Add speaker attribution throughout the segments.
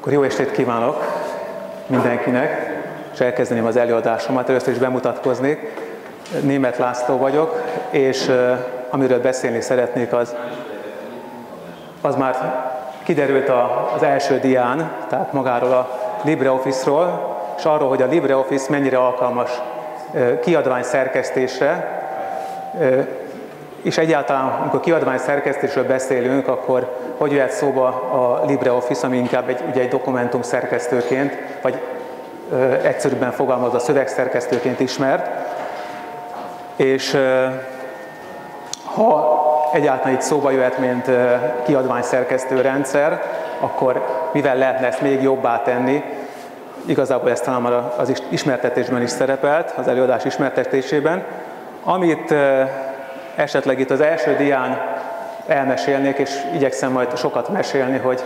Speaker 1: Akkor jó estét kívánok mindenkinek, és elkezdeném az előadásomat. Először is bemutatkoznék. Német László vagyok, és amiről beszélni szeretnék, az, az már kiderült az első dián, tehát magáról a LibreOffice-ról, és arról, hogy a LibreOffice mennyire alkalmas kiadvány szerkesztésre, és egyáltalán, amikor kiadvány szerkesztésről beszélünk, akkor hogy jöhet szóba a LibreOffice, ami inkább egy, ugye egy dokumentum szerkesztőként, vagy ö, egyszerűbben fogalmazva szövegszerkesztőként ismert. És ö, ha egyáltalán itt szóba jöhet, mint ö, kiadvány szerkesztő rendszer, akkor mivel lehetne ezt még jobbá tenni, igazából ez talán már az ismertetésben is szerepelt, az előadás ismertetésében, amit esetleg itt az első dián elmesélnék, és igyekszem majd sokat mesélni, hogy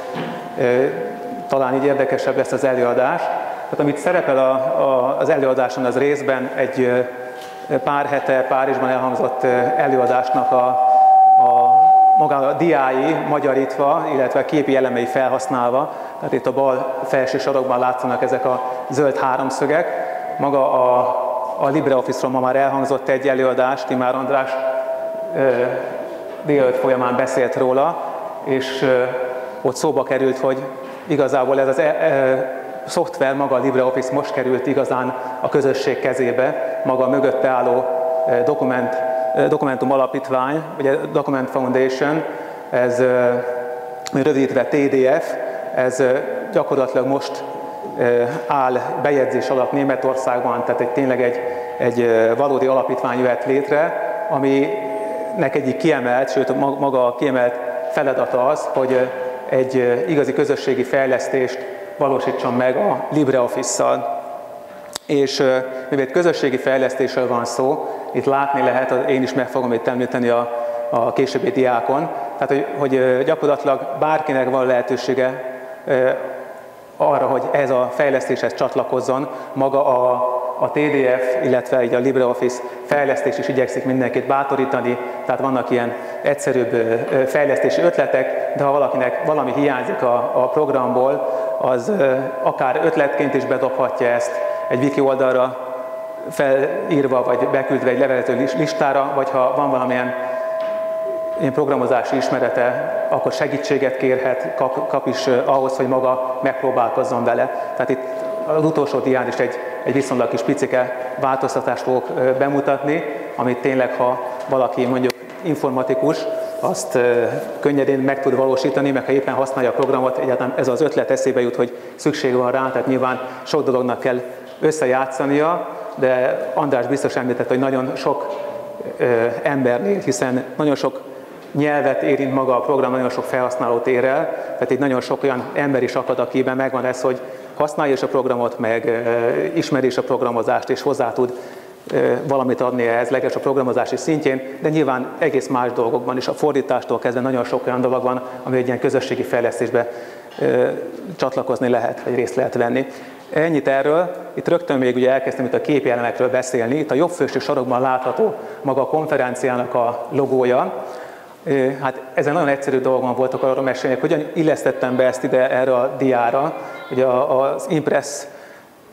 Speaker 1: talán így érdekesebb lesz az előadás. Tehát amit szerepel a, a, az előadáson, az részben egy pár hete Párizsban elhangzott előadásnak a, a maga a diái magyarítva, illetve képi elemei felhasználva. Tehát itt a bal felső sarokban látszanak ezek a zöld háromszögek. Maga a, a LibreOffice-ról ma már elhangzott egy előadás, Timár András délőtt folyamán beszélt róla, és ott szóba került, hogy igazából ez az e, e, szoftver, maga a LibreOffice most került igazán a közösség kezébe, maga mögötte álló dokument, dokumentum alapítvány, ugye Document Foundation, ez rövidítve TDF, ez gyakorlatilag most áll bejegyzés alatt Németországban, tehát egy, tényleg egy, egy valódi alapítvány jöhet létre, ami nek egyik kiemelt, sőt maga a kiemelt feladata az, hogy egy igazi közösségi fejlesztést valósítson meg a LibreOffice-szal. És mivel közösségi fejlesztésről van szó, itt látni lehet, én is meg fogom itt említeni a, a későbbi diákon, tehát hogy, hogy gyakorlatilag bárkinek van lehetősége arra, hogy ez a fejlesztéshez csatlakozzon, maga a a TDF, illetve így a LibreOffice fejlesztés is igyekszik mindenkit bátorítani, tehát vannak ilyen egyszerűbb fejlesztési ötletek, de ha valakinek valami hiányzik a, a programból, az akár ötletként is bedobhatja ezt egy wiki oldalra felírva, vagy beküldve egy levelető listára, vagy ha van valamilyen ilyen programozási ismerete, akkor segítséget kérhet, kap, kap is ahhoz, hogy maga megpróbálkozzon vele. Tehát itt az utolsó dián is egy, egy viszonylag kis picike változtatást fogok bemutatni, amit tényleg, ha valaki mondjuk informatikus, azt könnyedén meg tud valósítani, meg ha éppen használja a programot, egyáltalán ez az ötlet eszébe jut, hogy szükség van rá, tehát nyilván sok dolognak kell összejátszania, de András biztos említett, hogy nagyon sok embernél, hiszen nagyon sok nyelvet érint maga a program, nagyon sok felhasználót ér el, tehát itt nagyon sok olyan ember is akad, akiben megvan ez, hogy használja is a programot, meg ismeri is a programozást, és hozzá tud valamit adni ehhez, leges a programozási szintjén, de nyilván egész más dolgokban is, a fordítástól kezdve nagyon sok olyan dolog van, ami egy ilyen közösségi fejlesztésbe csatlakozni lehet, vagy részt lehet venni. Ennyit erről. Itt rögtön még ugye elkezdtem itt a képjelemekről beszélni. Itt a jobb felső sarokban látható maga a konferenciának a logója. Hát ezen nagyon egyszerű dolgon voltak arra mesélni, hogy hogyan illesztettem be ezt ide erre a diára. Ugye az Impress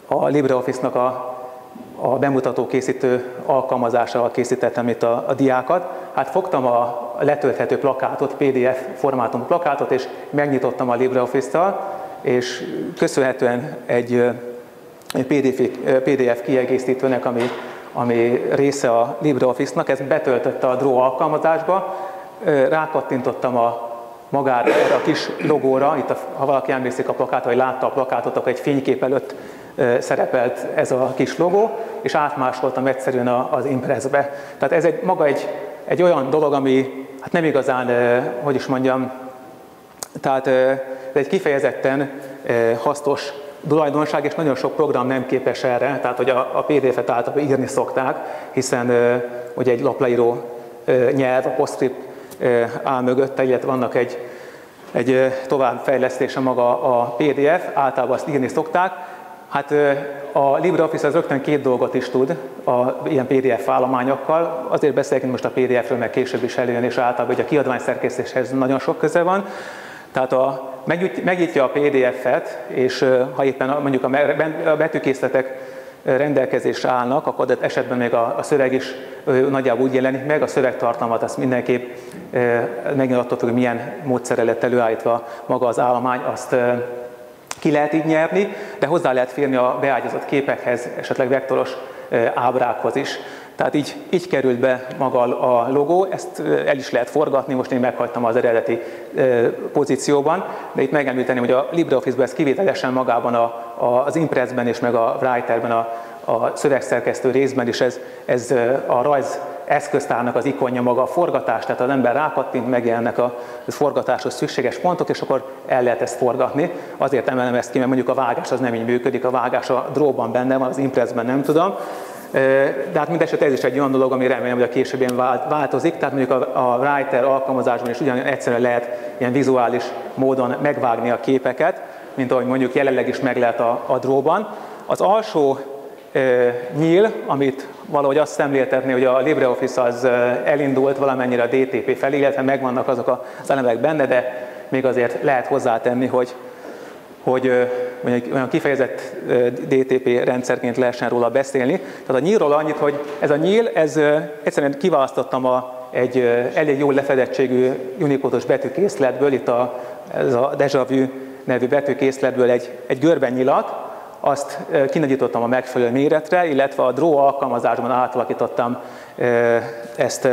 Speaker 1: a LibreOffice-nak a, a bemutató készítő alkalmazásával készítettem itt a, a diákat. Hát fogtam a letölthető plakátot, PDF formátum plakátot, és megnyitottam a LibreOffice-tal, és köszönhetően egy PDF, PDF kiegészítőnek, ami, ami része a LibreOffice-nak, ezt betöltötte a Draw alkalmazásba, rákattintottam a magára, erre a kis logóra, itt a, ha valaki emlékszik a plakátra, vagy látta a plakátot, akkor egy fénykép előtt szerepelt ez a kis logó, és átmásoltam egyszerűen az Impressbe. Tehát ez egy, maga egy, egy olyan dolog, ami hát nem igazán, hogy is mondjam, tehát egy kifejezetten hasznos tulajdonság, és nagyon sok program nem képes erre, tehát hogy a, a PDF-et általában írni szokták, hiszen ugye egy lapleíró nyelv, a PostScript áll mögötte, illetve vannak egy, egy továbbfejlesztése maga a PDF, általában azt írni szokták. Hát a LibreOffice az rögtön két dolgot is tud, a, ilyen PDF állományokkal. Azért beszélünk most a PDF-ről, mert később is előjön, és általában hogy a kiadvány szerkesztéshez nagyon sok köze van. Tehát a, megnyitja a PDF-et, és ha éppen mondjuk a betűkészletek rendelkezésre állnak, akkor adott esetben még a, szöveg is nagyjából úgy jelenik meg, a szövegtartalmat azt mindenképp megint attól függ, hogy milyen módszerrel lett előállítva maga az állomány, azt ki lehet így nyerni, de hozzá lehet férni a beágyazott képekhez, esetleg vektoros ábrákhoz is. Tehát így, így került be maga a logó, ezt el is lehet forgatni, most én meghagytam az eredeti pozícióban, de itt megemlíteni, hogy a LibreOffice-ben ez kivételesen magában a, a, az Impressben és meg a Writerben a, a szövegszerkesztő részben is ez, ez a rajz eszköztárnak az ikonja maga a forgatás, tehát az ember rákattint, megjelennek a forgatáshoz szükséges pontok, és akkor el lehet ezt forgatni. Azért emelem ezt ki, mert mondjuk a vágás az nem így működik, a vágás a dróban benne van, az Impressben nem tudom. De hát mindesetre ez is egy olyan dolog, ami remélem, hogy a későbbien változik. Tehát mondjuk a, a Writer alkalmazásban is ugyan egyszerűen lehet ilyen vizuális módon megvágni a képeket, mint ahogy mondjuk jelenleg is meg lehet a, a dróban. Az alsó nyíl, amit valahogy azt szemléltetni, hogy a LibreOffice az elindult valamennyire a DTP felé, illetve megvannak azok az elemek benne, de még azért lehet hozzátenni, hogy, hogy mondjuk olyan kifejezett DTP rendszerként lehessen róla beszélni. Tehát a nyílról annyit, hogy ez a nyíl, ez egyszerűen kiválasztottam a, egy elég jó lefedettségű unicode betűkészletből, itt a, ez a Deja Vu nevű betűkészletből egy, egy görben azt kinagyítottam a megfelelő méretre, illetve a Draw alkalmazásban átalakítottam ezt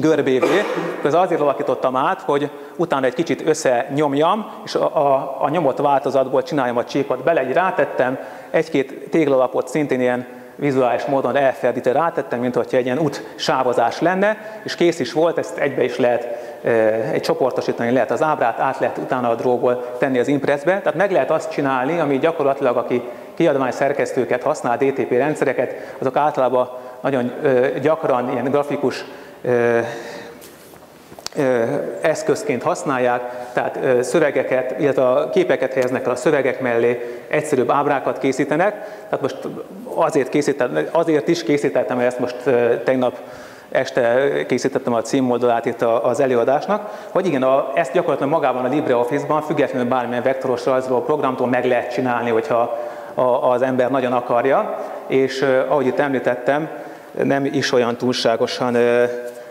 Speaker 1: görbévé. Ez azért alakítottam át, hogy utána egy kicsit összenyomjam, és a, a, a nyomott változatból csináljam a csípot bele, egy rátettem, egy-két téglalapot szintén ilyen vizuális módon elferdítve rátettem, mint hogyha egy ilyen út sávozás lenne, és kész is volt, ezt egybe is lehet egy csoportosítani lehet az ábrát, át lehet utána a dróból tenni az impressbe, tehát meg lehet azt csinálni, ami gyakorlatilag, aki kiadvány szerkesztőket használ, DTP rendszereket, azok általában nagyon gyakran ilyen grafikus eszközként használják, tehát szövegeket, illetve a képeket helyeznek el a szövegek mellé, egyszerűbb ábrákat készítenek. Tehát most azért, készítettem, azért is készítettem ezt most tegnap este készítettem a címoldalát itt az előadásnak, hogy igen, a, ezt gyakorlatilag magában a LibreOffice-ban, függetlenül bármilyen vektoros rajzoló programtól meg lehet csinálni, hogyha az ember nagyon akarja, és ahogy itt említettem, nem is olyan túlságosan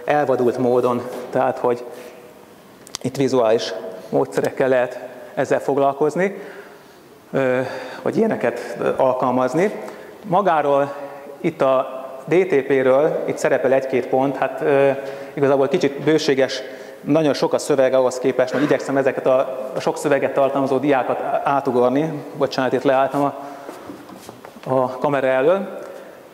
Speaker 1: elvadult módon, tehát hogy itt vizuális módszerekkel lehet ezzel foglalkozni, vagy ilyeneket alkalmazni. Magáról itt a DTP-ről, itt szerepel egy-két pont, hát igazából kicsit bőséges, nagyon sok a szöveg ahhoz képest, hogy igyekszem ezeket a, sok szöveget tartalmazó diákat átugorni. Bocsánat, itt leálltam a, a kamera elől.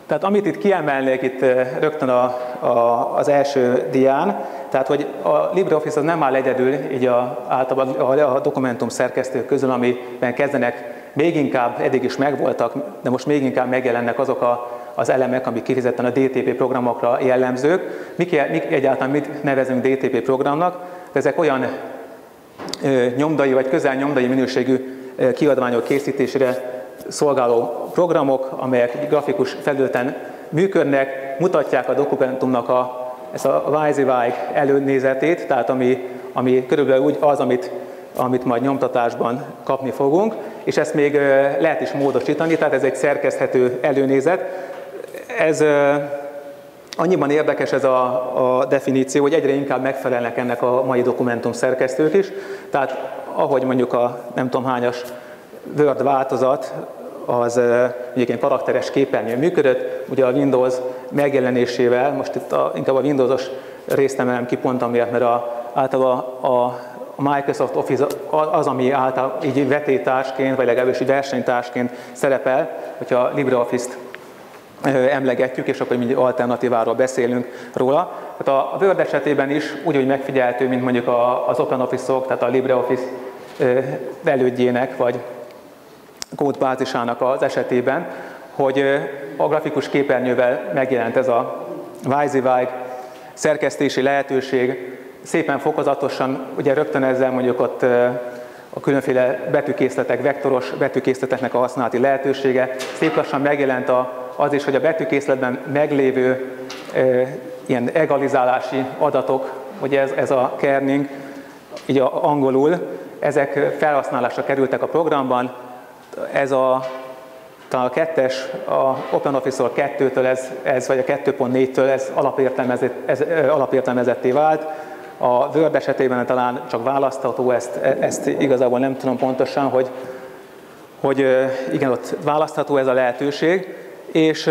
Speaker 1: Tehát amit itt kiemelnék itt rögtön a, a, az első dián, tehát hogy a LibreOffice az nem áll egyedül, így a, általában a, a dokumentum szerkesztők közül, amiben kezdenek még inkább, eddig is megvoltak, de most még inkább megjelennek azok a, az elemek, amik kifejezetten a DTP programokra jellemzők. Mik, mik egyáltalán mit nevezünk DTP programnak? Ezek olyan ö, nyomdai vagy közel nyomdai minőségű kiadványok készítésére szolgáló programok, amelyek grafikus felületen működnek, mutatják a dokumentumnak a, ezt a WYSIWYG előnézetét, tehát ami, ami körülbelül úgy az, amit, amit majd nyomtatásban kapni fogunk, és ezt még lehet is módosítani, tehát ez egy szerkeszthető előnézet. Ez annyiban érdekes ez a, a definíció, hogy egyre inkább megfelelnek ennek a mai dokumentum szerkesztők is, tehát ahogy mondjuk a nem tudom hányas Word változat az egyébként karakteres képernyő működött, ugye a Windows megjelenésével, most itt a, inkább a Windowsos részt emelem ki pont amiatt, mert a, általában a, Microsoft Office az, ami által így vetétársként, vagy legalábbis így versenytársként szerepel, hogyha LibreOffice-t emlegetjük, és akkor mindig alternatíváról beszélünk róla. Tehát a Word esetében is úgy, megfigyelhető, mint mondjuk az OpenOffice-ok, tehát a LibreOffice elődjének, vagy kódbázisának az esetében, hogy a grafikus képernyővel megjelent ez a WYSIWYG szerkesztési lehetőség, szépen fokozatosan, ugye rögtön ezzel mondjuk ott a különféle betűkészletek, vektoros betűkészleteknek a használati lehetősége. Szép lassan megjelent a, az is, hogy a betűkészletben meglévő ilyen egalizálási adatok, ugye ez, ez a kerning, így a, angolul, ezek felhasználásra kerültek a programban. Ez a talán a kettes, a OpenOffice-ról 2-től ez, ez, vagy a 2.4-től ez alapértelmezett, ez alapértelmezetté vált. A Word esetében talán csak választható, ezt, ezt igazából nem tudom pontosan, hogy, hogy igen, ott választható ez a lehetőség, és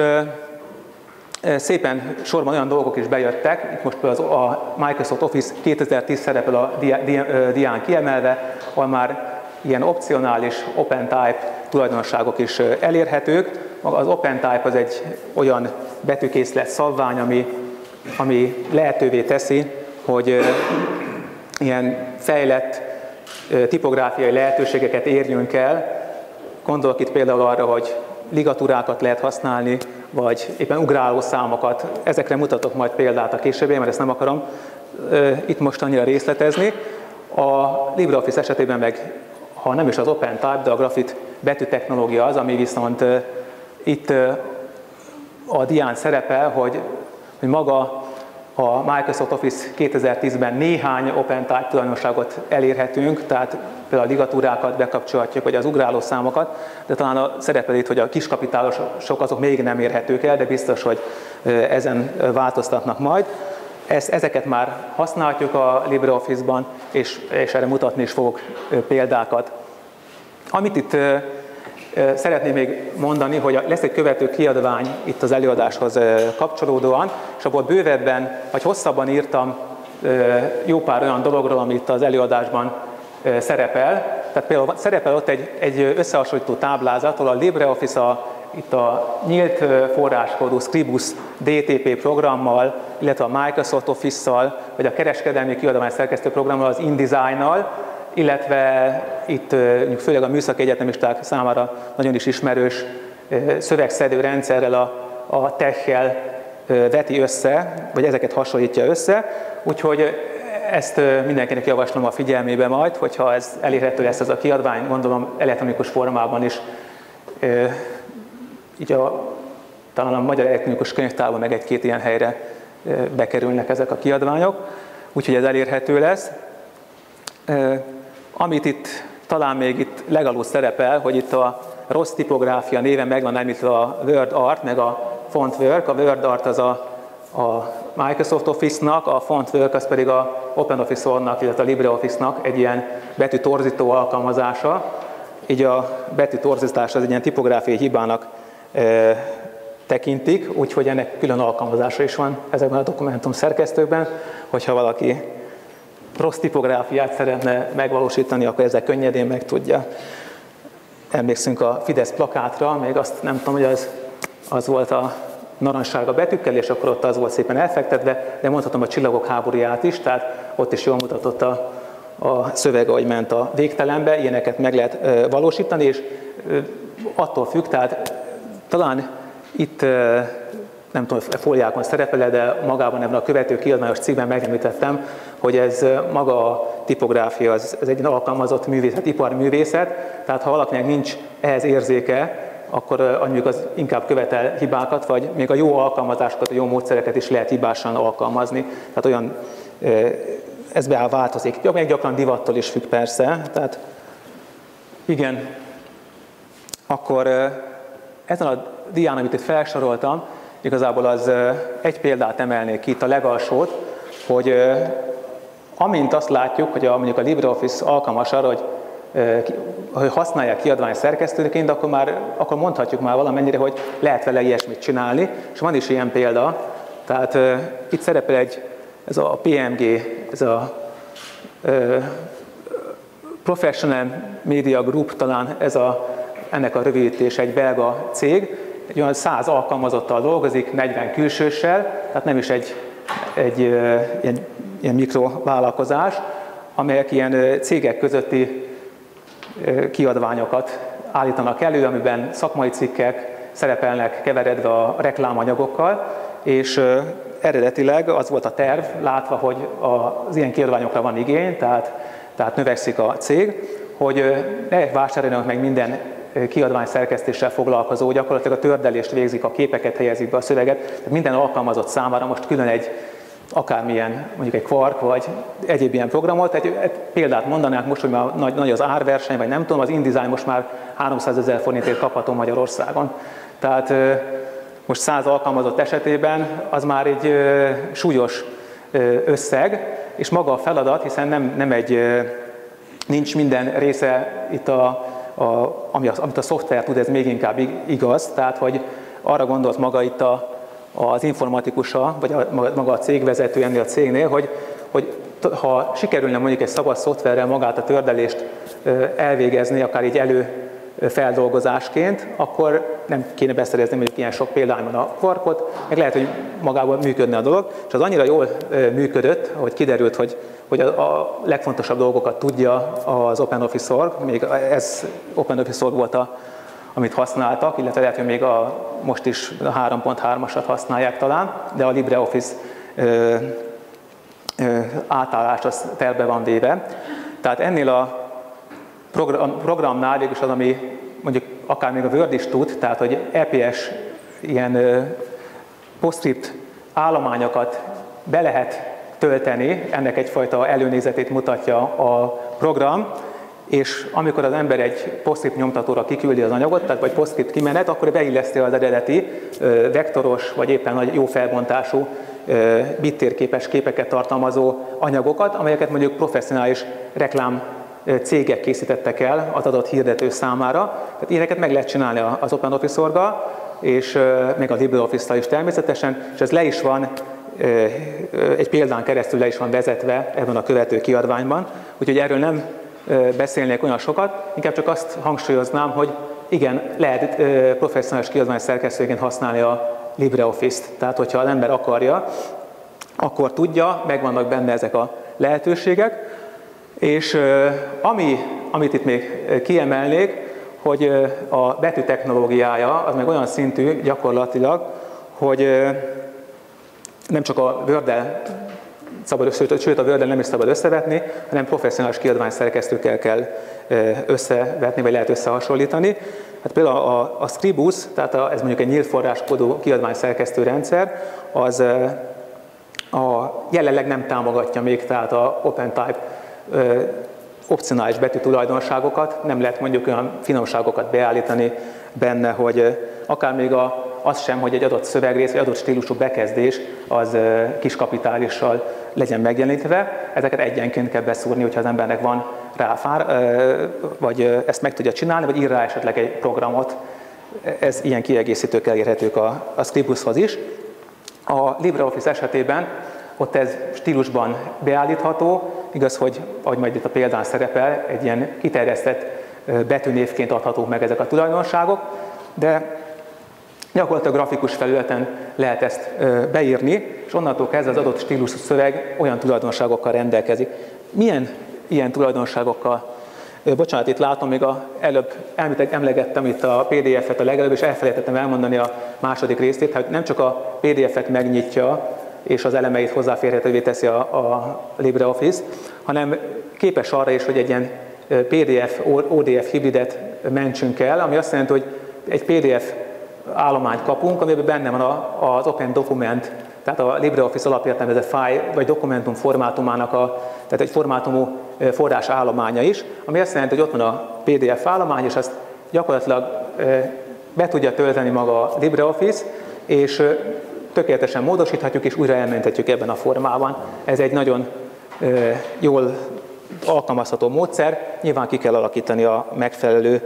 Speaker 1: szépen sorban olyan dolgok is bejöttek, itt most például a Microsoft Office 2010 szerepel a dián kiemelve, ahol már ilyen opcionális OpenType tulajdonságok is elérhetők. Az OpenType az egy olyan betűkészlet szabvány, ami, ami lehetővé teszi, hogy ilyen fejlett tipográfiai lehetőségeket érjünk el. Gondolok itt például arra, hogy ligatúrákat lehet használni, vagy éppen ugráló számokat. Ezekre mutatok majd példát a későbbiek, mert ezt nem akarom itt most annyira részletezni. A LibreOffice esetében meg, ha nem is az OpenType, de a grafit betűtechnológia az, ami viszont itt a dián szerepel, hogy, hogy maga a Microsoft Office 2010-ben néhány OpenType tulajdonságot elérhetünk, tehát például a ligatúrákat bekapcsolhatjuk, vagy az ugráló számokat, de talán a szerepel itt, hogy a kiskapitálosok azok még nem érhetők el, de biztos, hogy ezen változtatnak majd. Ezt, ezeket már használhatjuk a LibreOffice-ban, és, és erre mutatni is fogok példákat. Amit itt Szeretném még mondani, hogy lesz egy követő kiadvány itt az előadáshoz kapcsolódóan, és abból bővebben, vagy hosszabban írtam jó pár olyan dologról, amit itt az előadásban szerepel. Tehát például szerepel ott egy, egy összehasonlító táblázat, ahol a LibreOffice a, itt a nyílt forráskódú Scribus DTP programmal, illetve a Microsoft Office-szal, vagy a kereskedelmi kiadvány szerkesztő programmal, az InDesign-nal, illetve itt főleg a műszaki egyetemisták számára nagyon is ismerős szövegszedő rendszerrel, a, a tech veti össze, vagy ezeket hasonlítja össze, úgyhogy ezt mindenkinek javaslom a figyelmébe majd, hogyha ez elérhető lesz ez a kiadvány, gondolom elektronikus formában is, így a, talán a Magyar Elektronikus Könyvtárban meg egy-két ilyen helyre bekerülnek ezek a kiadványok, úgyhogy ez elérhető lesz. Amit itt talán még itt legalul szerepel, hogy itt a rossz tipográfia néven megvan említve a Word Art, meg a Font Work. A Word Art az a, a Microsoft Office-nak, a Font Work az pedig a OpenOffice-nak, illetve a LibreOffice-nak egy ilyen betűtorzító alkalmazása. Így a betűtorzítás az egy ilyen tipográfiai hibának e, tekintik, úgyhogy ennek külön alkalmazása is van ezekben a dokumentum szerkesztőkben, hogyha valaki rossz tipográfiát szeretne megvalósítani, akkor ezzel könnyedén meg tudja. Emlékszünk a Fidesz plakátra, még azt nem tudom, hogy az, az volt a narancssárga betűkkel, és akkor ott az volt szépen elfektetve, de mondhatom a csillagok háborúját is, tehát ott is jól mutatott a, a szöveg, ahogy ment a végtelenbe, ilyeneket meg lehet valósítani, és attól függ, tehát talán itt nem tudom, fóliákon szerepel de magában ebben a követő kiadványos cikkben megemlítettem, hogy ez maga a tipográfia, az, ez egy alkalmazott művészet, iparművészet, tehát ha valakinek nincs ehhez érzéke, akkor mondjuk az inkább követel hibákat, vagy még a jó alkalmazásokat, a jó módszereket is lehet hibásan alkalmazni. Tehát olyan, ez beáll változik. Meg gyakran divattól is függ persze. Tehát igen, akkor ezen a dián, amit itt felsoroltam, Igazából az egy példát emelnék ki, itt a legalsót, hogy amint azt látjuk, hogy a, mondjuk a LibreOffice alkalmas arra, hogy hogy használják kiadvány szerkesztőként, akkor, már, akkor mondhatjuk már valamennyire, hogy lehet vele ilyesmit csinálni, és van is ilyen példa. Tehát itt szerepel egy, ez a PMG, ez a Professional Media Group, talán ez a, ennek a rövidítés egy belga cég, egy olyan 100 alkalmazottal dolgozik, 40 külsőssel, tehát nem is egy, egy ilyen, ilyen mikrovállalkozás, amelyek ilyen cégek közötti kiadványokat állítanak elő, amiben szakmai cikkek szerepelnek keveredve a reklámanyagokkal, és eredetileg az volt a terv, látva, hogy az ilyen kiadványokra van igény, tehát, tehát növekszik a cég, hogy ne vásároljanak meg minden kiadvány szerkesztéssel foglalkozó, gyakorlatilag a tördelést végzik, a képeket helyezik be a szöveget, tehát minden alkalmazott számára most külön egy akármilyen, mondjuk egy Quark, vagy egyéb ilyen programot. Egy, egy példát mondanák most, hogy már nagy, nagy az árverseny, vagy nem tudom, az InDesign most már 300 ezer forintért kapható Magyarországon. Tehát most 100 alkalmazott esetében az már egy súlyos összeg, és maga a feladat, hiszen nem, nem egy, nincs minden része itt a, a, ami a, amit a szoftver tud, ez még inkább igaz, tehát hogy arra gondolt maga itt a, az informatikusa, vagy a, maga a cégvezető ennél a cégnél, hogy, hogy ha sikerülne mondjuk egy szabad szoftverrel magát a tördelést elvégezni, akár így elő feldolgozásként, akkor nem kéne beszerezni mondjuk ilyen sok példányban a kvarkot, meg lehet, hogy magában működne a dolog, és az annyira jól működött, hogy kiderült, hogy, hogy a, a legfontosabb dolgokat tudja az OpenOffice.org, még ez OpenOffice.org volt a, amit használtak, illetve lehet, hogy még a, most is a 3.3-asat használják talán, de a LibreOffice ö, ö, átállás az terve van véve. Tehát ennél a program, programnál végül az, ami mondjuk akár még a Word is tud, tehát hogy EPS ilyen PostScript állományokat be lehet tölteni, ennek egyfajta előnézetét mutatja a program, és amikor az ember egy PostScript nyomtatóra kiküldi az anyagot, tehát vagy PostScript kimenet, akkor beilleszti az eredeti vektoros, vagy éppen jó felbontású bittérképes képeket tartalmazó anyagokat, amelyeket mondjuk professzionális reklám cégek készítettek el az adott hirdető számára. Tehát ilyeneket meg lehet csinálni az OpenOffice orga, és még a LibreOffice-tal is természetesen, és ez le is van, egy példán keresztül le is van vezetve ebben a követő kiadványban, úgyhogy erről nem beszélnék olyan sokat, inkább csak azt hangsúlyoznám, hogy igen, lehet professzionális kiadvány szerkesztőként használni a LibreOffice-t. Tehát, hogyha az ember akarja, akkor tudja, megvannak benne ezek a lehetőségek. És ami, amit itt még kiemelnék, hogy a betű technológiája az meg olyan szintű gyakorlatilag, hogy nem csak a word szabad, sőt a word nem is szabad összevetni, hanem professzionális kiadványszerkesztőkkel kell összevetni, vagy lehet összehasonlítani. Hát például a, a Scribus, tehát a, ez mondjuk egy nyílt forráskodó kiadványszerkesztő rendszer, az a, jelenleg nem támogatja még, tehát a OpenType opcionális betű tulajdonságokat, nem lehet mondjuk olyan finomságokat beállítani benne, hogy akár még a, az sem, hogy egy adott szövegrész, vagy adott stílusú bekezdés az kis kapitálissal legyen megjelenítve. Ezeket egyenként kell beszúrni, hogyha az embernek van rá fár, vagy ezt meg tudja csinálni, vagy ír rá esetleg egy programot. Ez ilyen kiegészítők elérhetők a, a Scribushoz is. A LibreOffice esetében ott ez stílusban beállítható, igaz, hogy ahogy majd itt a példán szerepel, egy ilyen kiterjesztett betűnévként adhatók meg ezek a tulajdonságok, de gyakorlatilag grafikus felületen lehet ezt beírni, és onnantól kezdve az adott stílusú szöveg olyan tulajdonságokkal rendelkezik. Milyen ilyen tulajdonságokkal Bocsánat, itt látom, még a, előbb emlegettem itt a PDF-et a legelőbb, és elfelejtettem elmondani a második részét, hogy nem csak a PDF-et megnyitja, és az elemeit hozzáférhetővé teszi a, a LibreOffice, hanem képes arra is, hogy egy ilyen PDF, ODF hibridet mentsünk el, ami azt jelenti, hogy egy PDF állományt kapunk, amiben benne van az Open Document, tehát a LibreOffice alapértelmezett file vagy dokumentum formátumának a, tehát egy formátumú forrás állománya is, ami azt jelenti, hogy ott van a PDF állomány, és azt gyakorlatilag be tudja tölteni maga a LibreOffice, és tökéletesen módosíthatjuk, és újra elmenthetjük ebben a formában. Ez egy nagyon jól alkalmazható módszer. Nyilván ki kell alakítani a megfelelő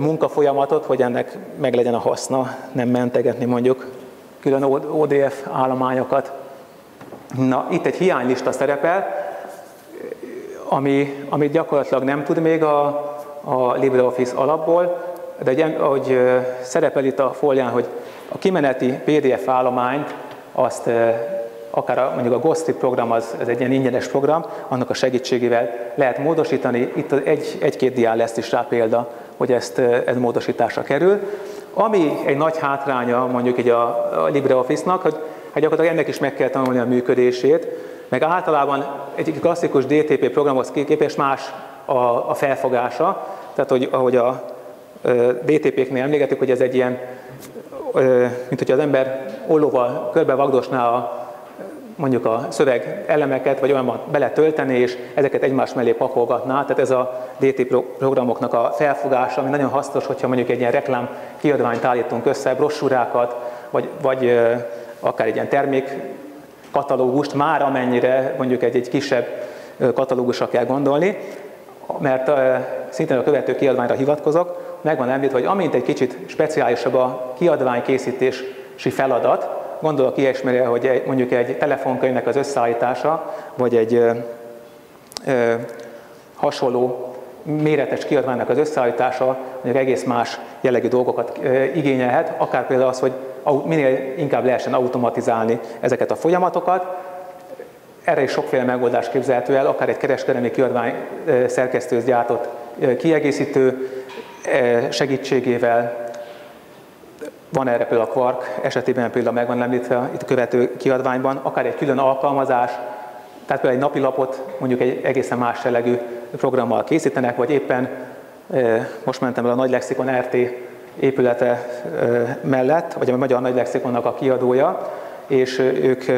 Speaker 1: munkafolyamatot, hogy ennek meg legyen a haszna, nem mentegetni mondjuk külön ODF állományokat. Na, itt egy hiánylista szerepel, ami, amit gyakorlatilag nem tud még a, a LibreOffice alapból, de egy, ahogy szerepel itt a fólián, hogy a kimeneti PDF állományt azt akár a, mondjuk a Ghostit program, az, ez egy ilyen ingyenes program, annak a segítségével lehet módosítani. Itt egy, egy-két lesz is rá példa, hogy ezt, ez módosításra kerül. Ami egy nagy hátránya mondjuk egy a, a LibreOffice-nak, hogy hát gyakorlatilag ennek is meg kell tanulni a működését, meg általában egy klasszikus DTP programhoz képest más a, a felfogása. Tehát, hogy, ahogy a DTP-knél emlégettük, hogy ez egy ilyen, mint hogy az ember ollóval körbe vagdosná a, mondjuk a szöveg elemeket, vagy olyan beletölteni, és ezeket egymás mellé pakolgatná. Tehát ez a DT programoknak a felfogása, ami nagyon hasznos, hogyha mondjuk egy ilyen reklám kiadványt állítunk össze, brossúrákat, vagy, vagy akár egy ilyen termék katalógust, már amennyire mondjuk egy, egy kisebb katalógusra kell gondolni, mert szintén a követő kiadványra hivatkozok, megvan említve, hogy amint egy kicsit speciálisabb a kiadványkészítési feladat, gondolok ilyesmire, hogy mondjuk egy telefonkönyvnek az összeállítása, vagy egy ö, ö, hasonló méretes kiadványnak az összeállítása mondjuk egész más jellegű dolgokat igényelhet, akár például az, hogy minél inkább lehessen automatizálni ezeket a folyamatokat. Erre is sokféle megoldás képzelhető el, akár egy kereskedelmi kiadvány szerkesztőz gyártott kiegészítő segítségével, van erre például a Quark esetében például megvan említve itt a követő kiadványban, akár egy külön alkalmazás, tehát például egy napilapot mondjuk egy egészen más jellegű programmal készítenek, vagy éppen most mentem el a Nagy Lexikon RT épülete mellett, vagy a Magyar Nagy Lexikonnak a kiadója, és ők,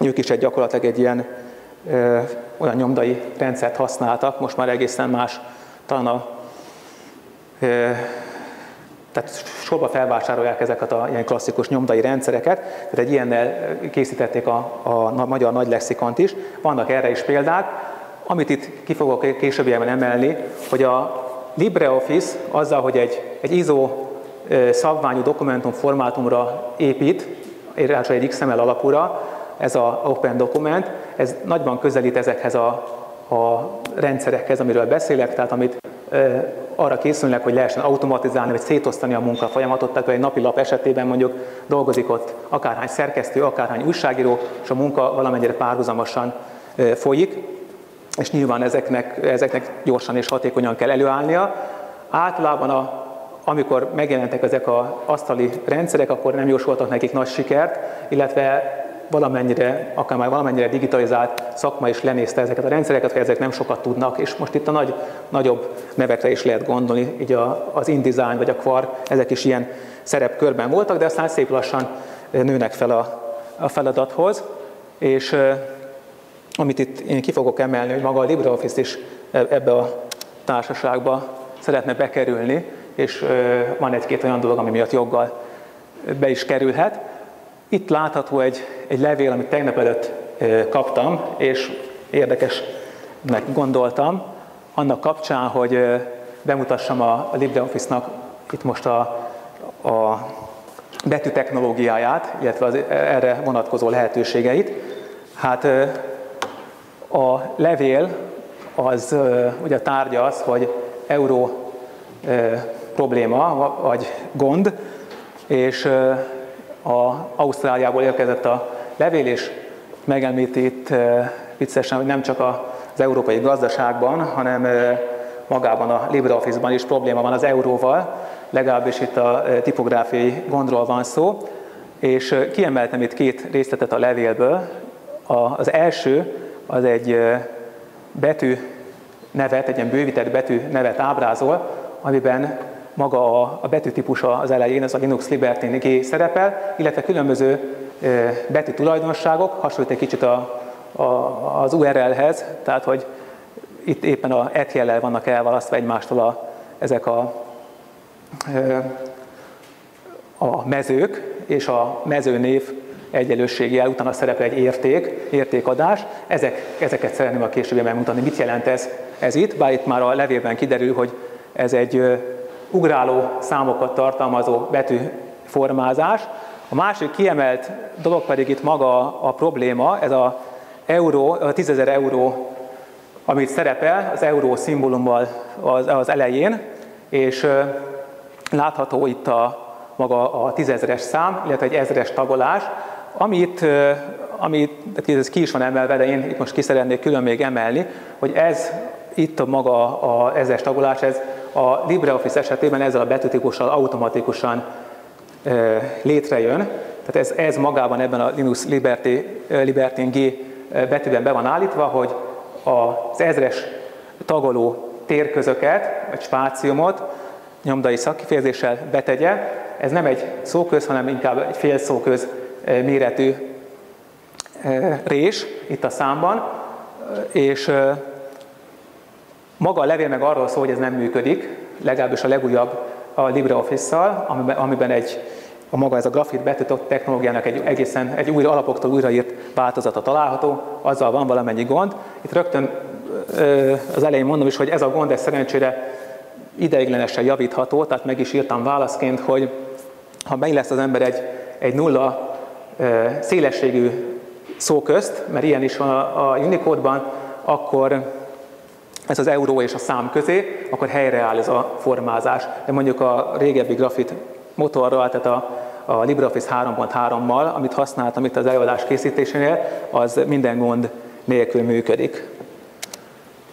Speaker 1: ők is egy gyakorlatilag egy ilyen olyan nyomdai rendszert használtak, most már egészen más, talán a tehát sorba felvásárolják ezeket a ilyen klasszikus nyomdai rendszereket, tehát egy ilyennel készítették a, a magyar nagy lexikont is. Vannak erre is példák. Amit itt ki fogok későbbiekben emelni, hogy a LibreOffice azzal, hogy egy, egy ISO szabványú dokumentum formátumra épít, ráadásul egy XML alapúra, ez a Open Document, ez nagyban közelít ezekhez a, a rendszerekhez, amiről beszélek, tehát amit arra készülnek, hogy lehessen automatizálni, vagy szétosztani a munkafolyamatot, tehát egy napi lap esetében mondjuk dolgozik ott akárhány szerkesztő, akárhány újságíró, és a munka valamennyire párhuzamosan folyik, és nyilván ezeknek, ezeknek gyorsan és hatékonyan kell előállnia. Általában a, amikor megjelentek ezek az asztali rendszerek, akkor nem jósoltak nekik nagy sikert, illetve valamennyire, akár már valamennyire digitalizált szakma is lenézte ezeket a rendszereket, hogy ezek nem sokat tudnak, és most itt a nagy, nagyobb nevekre is lehet gondolni, így a, az InDesign vagy a Quark, ezek is ilyen szerepkörben voltak, de aztán szép lassan nőnek fel a, a feladathoz, és amit itt én ki fogok emelni, hogy maga a LibreOffice is e, ebbe a társaságba szeretne bekerülni, és van egy-két olyan dolog, ami miatt joggal be is kerülhet. Itt látható egy, egy levél, amit tegnap előtt kaptam, és érdekesnek gondoltam, annak kapcsán, hogy bemutassam a, LibreOffice-nak itt most a, a betű technológiáját, illetve az erre vonatkozó lehetőségeit. Hát a levél az, ugye a tárgya az, hogy euró probléma, vagy gond, és a Ausztráliából érkezett a levél, és megemlíti itt viccesen, hogy nem csak az európai gazdaságban, hanem magában a LibreOffice-ban is probléma van az euróval, legalábbis itt a tipográfiai gondról van szó, és kiemeltem itt két részletet a levélből. Az első az egy betű nevet, egy ilyen bővített betű nevet ábrázol, amiben maga a, betűtípusa az elején, ez a Linux Liberty G szerepel, illetve különböző betű tulajdonságok, hasonlít egy kicsit a, a, az URL-hez, tehát hogy itt éppen a etjellel vannak elválasztva egymástól a, ezek a, a mezők, és a mezőnév egyenlőségjel, utána szerepel egy érték, értékadás. Ezek, ezeket szeretném a később megmutatni, mit jelent ez, ez itt, bár itt már a levélben kiderül, hogy ez egy ugráló számokat tartalmazó betűformázás. A másik kiemelt dolog pedig itt maga a probléma, ez a euró, a 10 euró, amit szerepel az euró szimbólummal az, az elején, és látható itt a, maga a tízezeres szám, illetve egy ezeres tagolás, amit, amit ez ki is van emelve, de én itt most ki szeretnék külön még emelni, hogy ez itt a maga a ezeres tagolás, ez a LibreOffice esetében ezzel a betűtípussal automatikusan létrejön. Tehát ez, ez magában ebben a Linux Liberty, Liberty G betűben be van állítva, hogy az ezres tagoló térközöket, vagy spáciumot nyomdai szakkifejezéssel betegye. Ez nem egy szóköz, hanem inkább egy fél szóköz méretű rés itt a számban, és maga a levél meg arról szól, hogy ez nem működik, legalábbis a legújabb a LibreOffice-szal, amiben, amiben egy, a maga ez a grafit betűtott technológiának egy egészen egy új alapoktól újraírt változata található, azzal van valamennyi gond. Itt rögtön az elején mondom is, hogy ez a gond, ez szerencsére ideiglenesen javítható, tehát meg is írtam válaszként, hogy ha meg lesz az ember egy, egy nulla szélességű szó közt, mert ilyen is van a, a Unicode-ban, akkor ez az euró és a szám közé, akkor helyreáll ez a formázás. De mondjuk a régebbi grafit motorral, tehát a, a LibreOffice 3.3-mal, amit használtam itt az előadás készítésénél, az minden gond nélkül működik.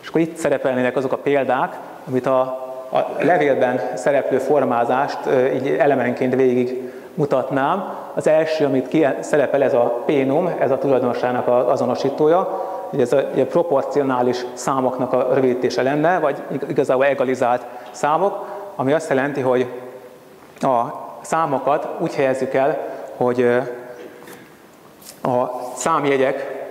Speaker 1: És akkor itt szerepelnének azok a példák, amit a, a levélben szereplő formázást így elemenként végig mutatnám. Az első, amit ki szerepel, ez a pénum, ez a tulajdonosságnak az azonosítója, ez a, proporcionális számoknak a rövidítése lenne, vagy igazából egalizált számok, ami azt jelenti, hogy a számokat úgy helyezzük el, hogy a számjegyek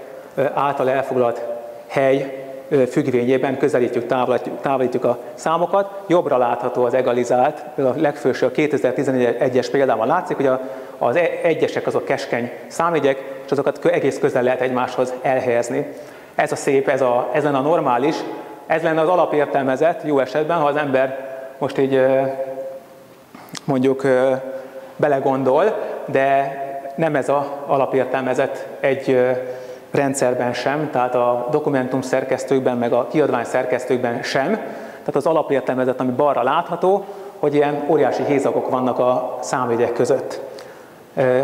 Speaker 1: által elfoglalt hely függvényében közelítjük, távolítjuk, távolítjuk a számokat. Jobbra látható az egalizált, a legfőső a 2011-es példában látszik, hogy az e, egyesek azok keskeny számjegyek, és azokat egész közel lehet egymáshoz elhelyezni. Ez a szép, ez, a, ez lenne a normális, ez lenne az alapértelmezet jó esetben, ha az ember most így mondjuk belegondol, de nem ez az alapértelmezet egy rendszerben sem, tehát a dokumentum szerkesztőkben, meg a kiadvány szerkesztőkben sem. Tehát az alapértelmezet, ami balra látható, hogy ilyen óriási hézagok vannak a számjegyek között.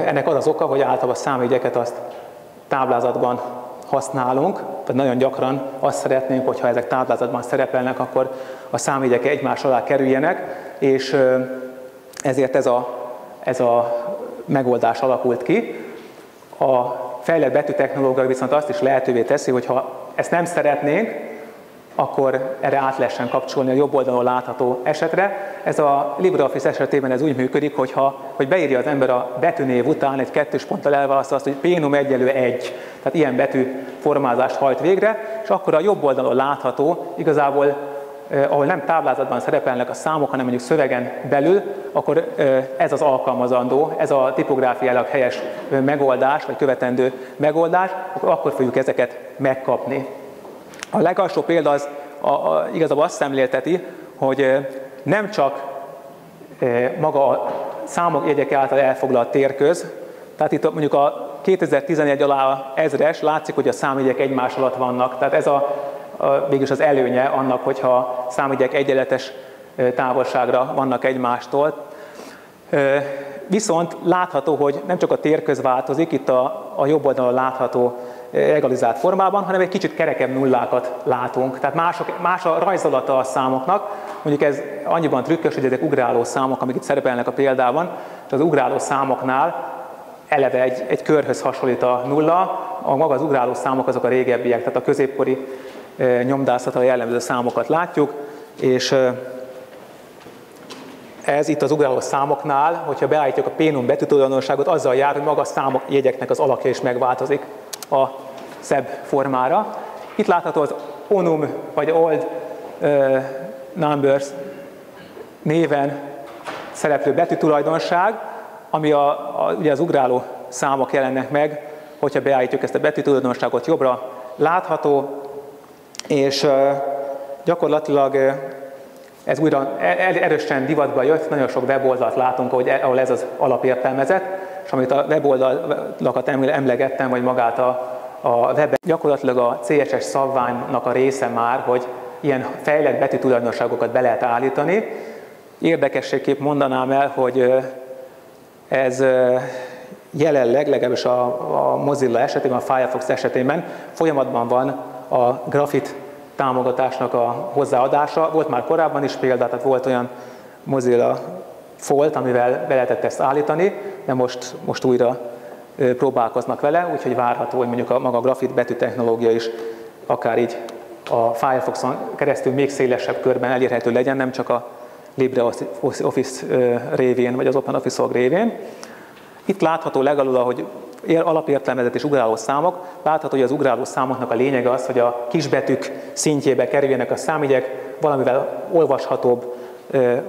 Speaker 1: Ennek az az oka, hogy általában a számjegyeket azt táblázatban használunk, tehát nagyon gyakran azt szeretnénk, hogyha ezek táblázatban szerepelnek, akkor a számjegyek egymás alá kerüljenek, és ezért ez a, ez a megoldás alakult ki. A fejlett betűtechnológia viszont azt is lehetővé teszi, hogy ha ezt nem szeretnénk, akkor erre át lehessen kapcsolni a jobb oldalon látható esetre. Ez a LibreOffice esetében ez úgy működik, hogyha, hogy beírja az ember a betűnév után egy kettős ponttal elválasztja azt, hogy pénum egyelő egy, tehát ilyen betű formázást hajt végre, és akkor a jobb oldalon látható, igazából eh, ahol nem táblázatban szerepelnek a számok, hanem mondjuk szövegen belül, akkor eh, ez az alkalmazandó, ez a tipográfiailag helyes eh, megoldás, vagy követendő megoldás, akkor, akkor fogjuk ezeket megkapni. A legalsó példa az a, a, igazából azt szemlélteti, hogy nem csak maga a számok jegyek által elfoglalt térköz, tehát itt mondjuk a 2011 alá ezres látszik, hogy a számjegyek egymás alatt vannak. Tehát ez a, a végülis az előnye annak, hogyha számjegyek egyenletes távolságra vannak egymástól. Viszont látható, hogy nem csak a térköz változik, itt a, a jobb oldalon látható egalizált formában, hanem egy kicsit kerekebb nullákat látunk. Tehát mások, más a rajzolata a számoknak. Mondjuk ez annyiban trükkös, hogy ezek ugráló számok, amik itt szerepelnek a példában, és az ugráló számoknál eleve egy, egy körhöz hasonlít a nulla, a maga az ugráló számok azok a régebbiek, tehát a középkori e, jellemző számokat látjuk, és ez itt az ugráló számoknál, hogyha beállítjuk a pénum betűtulajdonosságot, azzal jár, hogy maga a számok jegyeknek az alakja is megváltozik a szebb formára. Itt látható az onum vagy old uh, numbers néven szereplő betűtulajdonság, ami a, a, ugye az ugráló számok jelennek meg, hogyha beállítjuk ezt a betűtulajdonságot jobbra látható, és uh, gyakorlatilag uh, ez újra erősen divatba jött, nagyon sok weboldalt látunk, ahol ez az alapértelmezet, és amit a weboldalakat emlegettem, vagy magát a, a web gyakorlatilag a CSS szabványnak a része már, hogy ilyen fejlett betű tulajdonságokat be lehet állítani. Érdekességképp mondanám el, hogy ez jelenleg, legalábbis a, a Mozilla esetében, a Firefox esetében folyamatban van a grafit támogatásnak a hozzáadása. Volt már korábban is példa, tehát volt olyan Mozilla Folt, amivel be lehetett ezt állítani, de most, most újra próbálkoznak vele, úgyhogy várható, hogy mondjuk a maga grafit betű technológia is akár így a Firefoxon keresztül még szélesebb körben elérhető legyen, nem csak a LibreOffice révén, vagy az OpenOffice.org révén. Itt látható legalul, hogy alapértelmezett és ugráló számok. Látható, hogy az ugráló számoknak a lényege az, hogy a kisbetűk szintjébe kerüljenek a számjegyek, valamivel olvashatóbb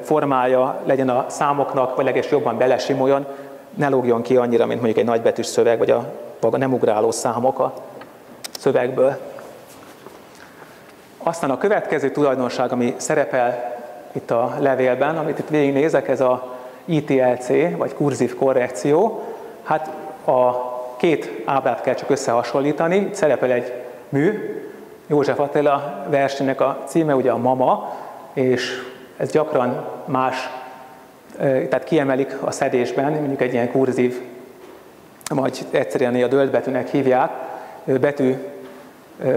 Speaker 1: formája legyen a számoknak, vagy leges jobban belesimoljon, ne lógjon ki annyira, mint mondjuk egy nagybetűs szöveg, vagy a, nem ugráló számok a szövegből. Aztán a következő tulajdonság, ami szerepel itt a levélben, amit itt végignézek, ez a ITLC, vagy kurzív korrekció. Hát a két ábrát kell csak összehasonlítani. Itt szerepel egy mű, József Attila versének a címe ugye a Mama, és ez gyakran más, tehát kiemelik a szedésben, mondjuk egy ilyen kurzív, vagy egyszerűen a dölt hívják, betű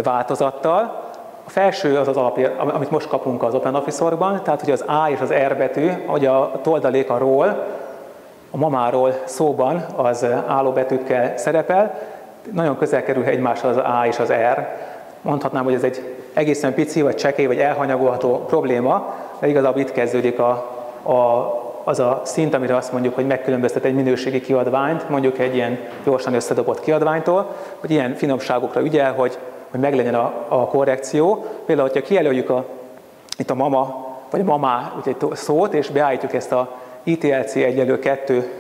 Speaker 1: változattal. A felső az az alap, amit most kapunk az OpenOffice-orgban, tehát hogy az A és az R betű, hogy a toldalék a ról, a mamáról szóban az állóbetűkkel szerepel, nagyon közel kerül egymáshoz az A és az R. Mondhatnám, hogy ez egy egészen pici, vagy csekély, vagy elhanyagolható probléma, de igazából itt kezdődik a, a, az a szint, amire azt mondjuk, hogy megkülönböztet egy minőségi kiadványt, mondjuk egy ilyen gyorsan összedobott kiadványtól, hogy ilyen finomságokra ügyel, hogy hogy meglegyen a, a korrekció. Például, hogyha kijelöljük a, itt a mama, vagy a mamá egy szót, és beállítjuk ezt a ITLC egyelő kettő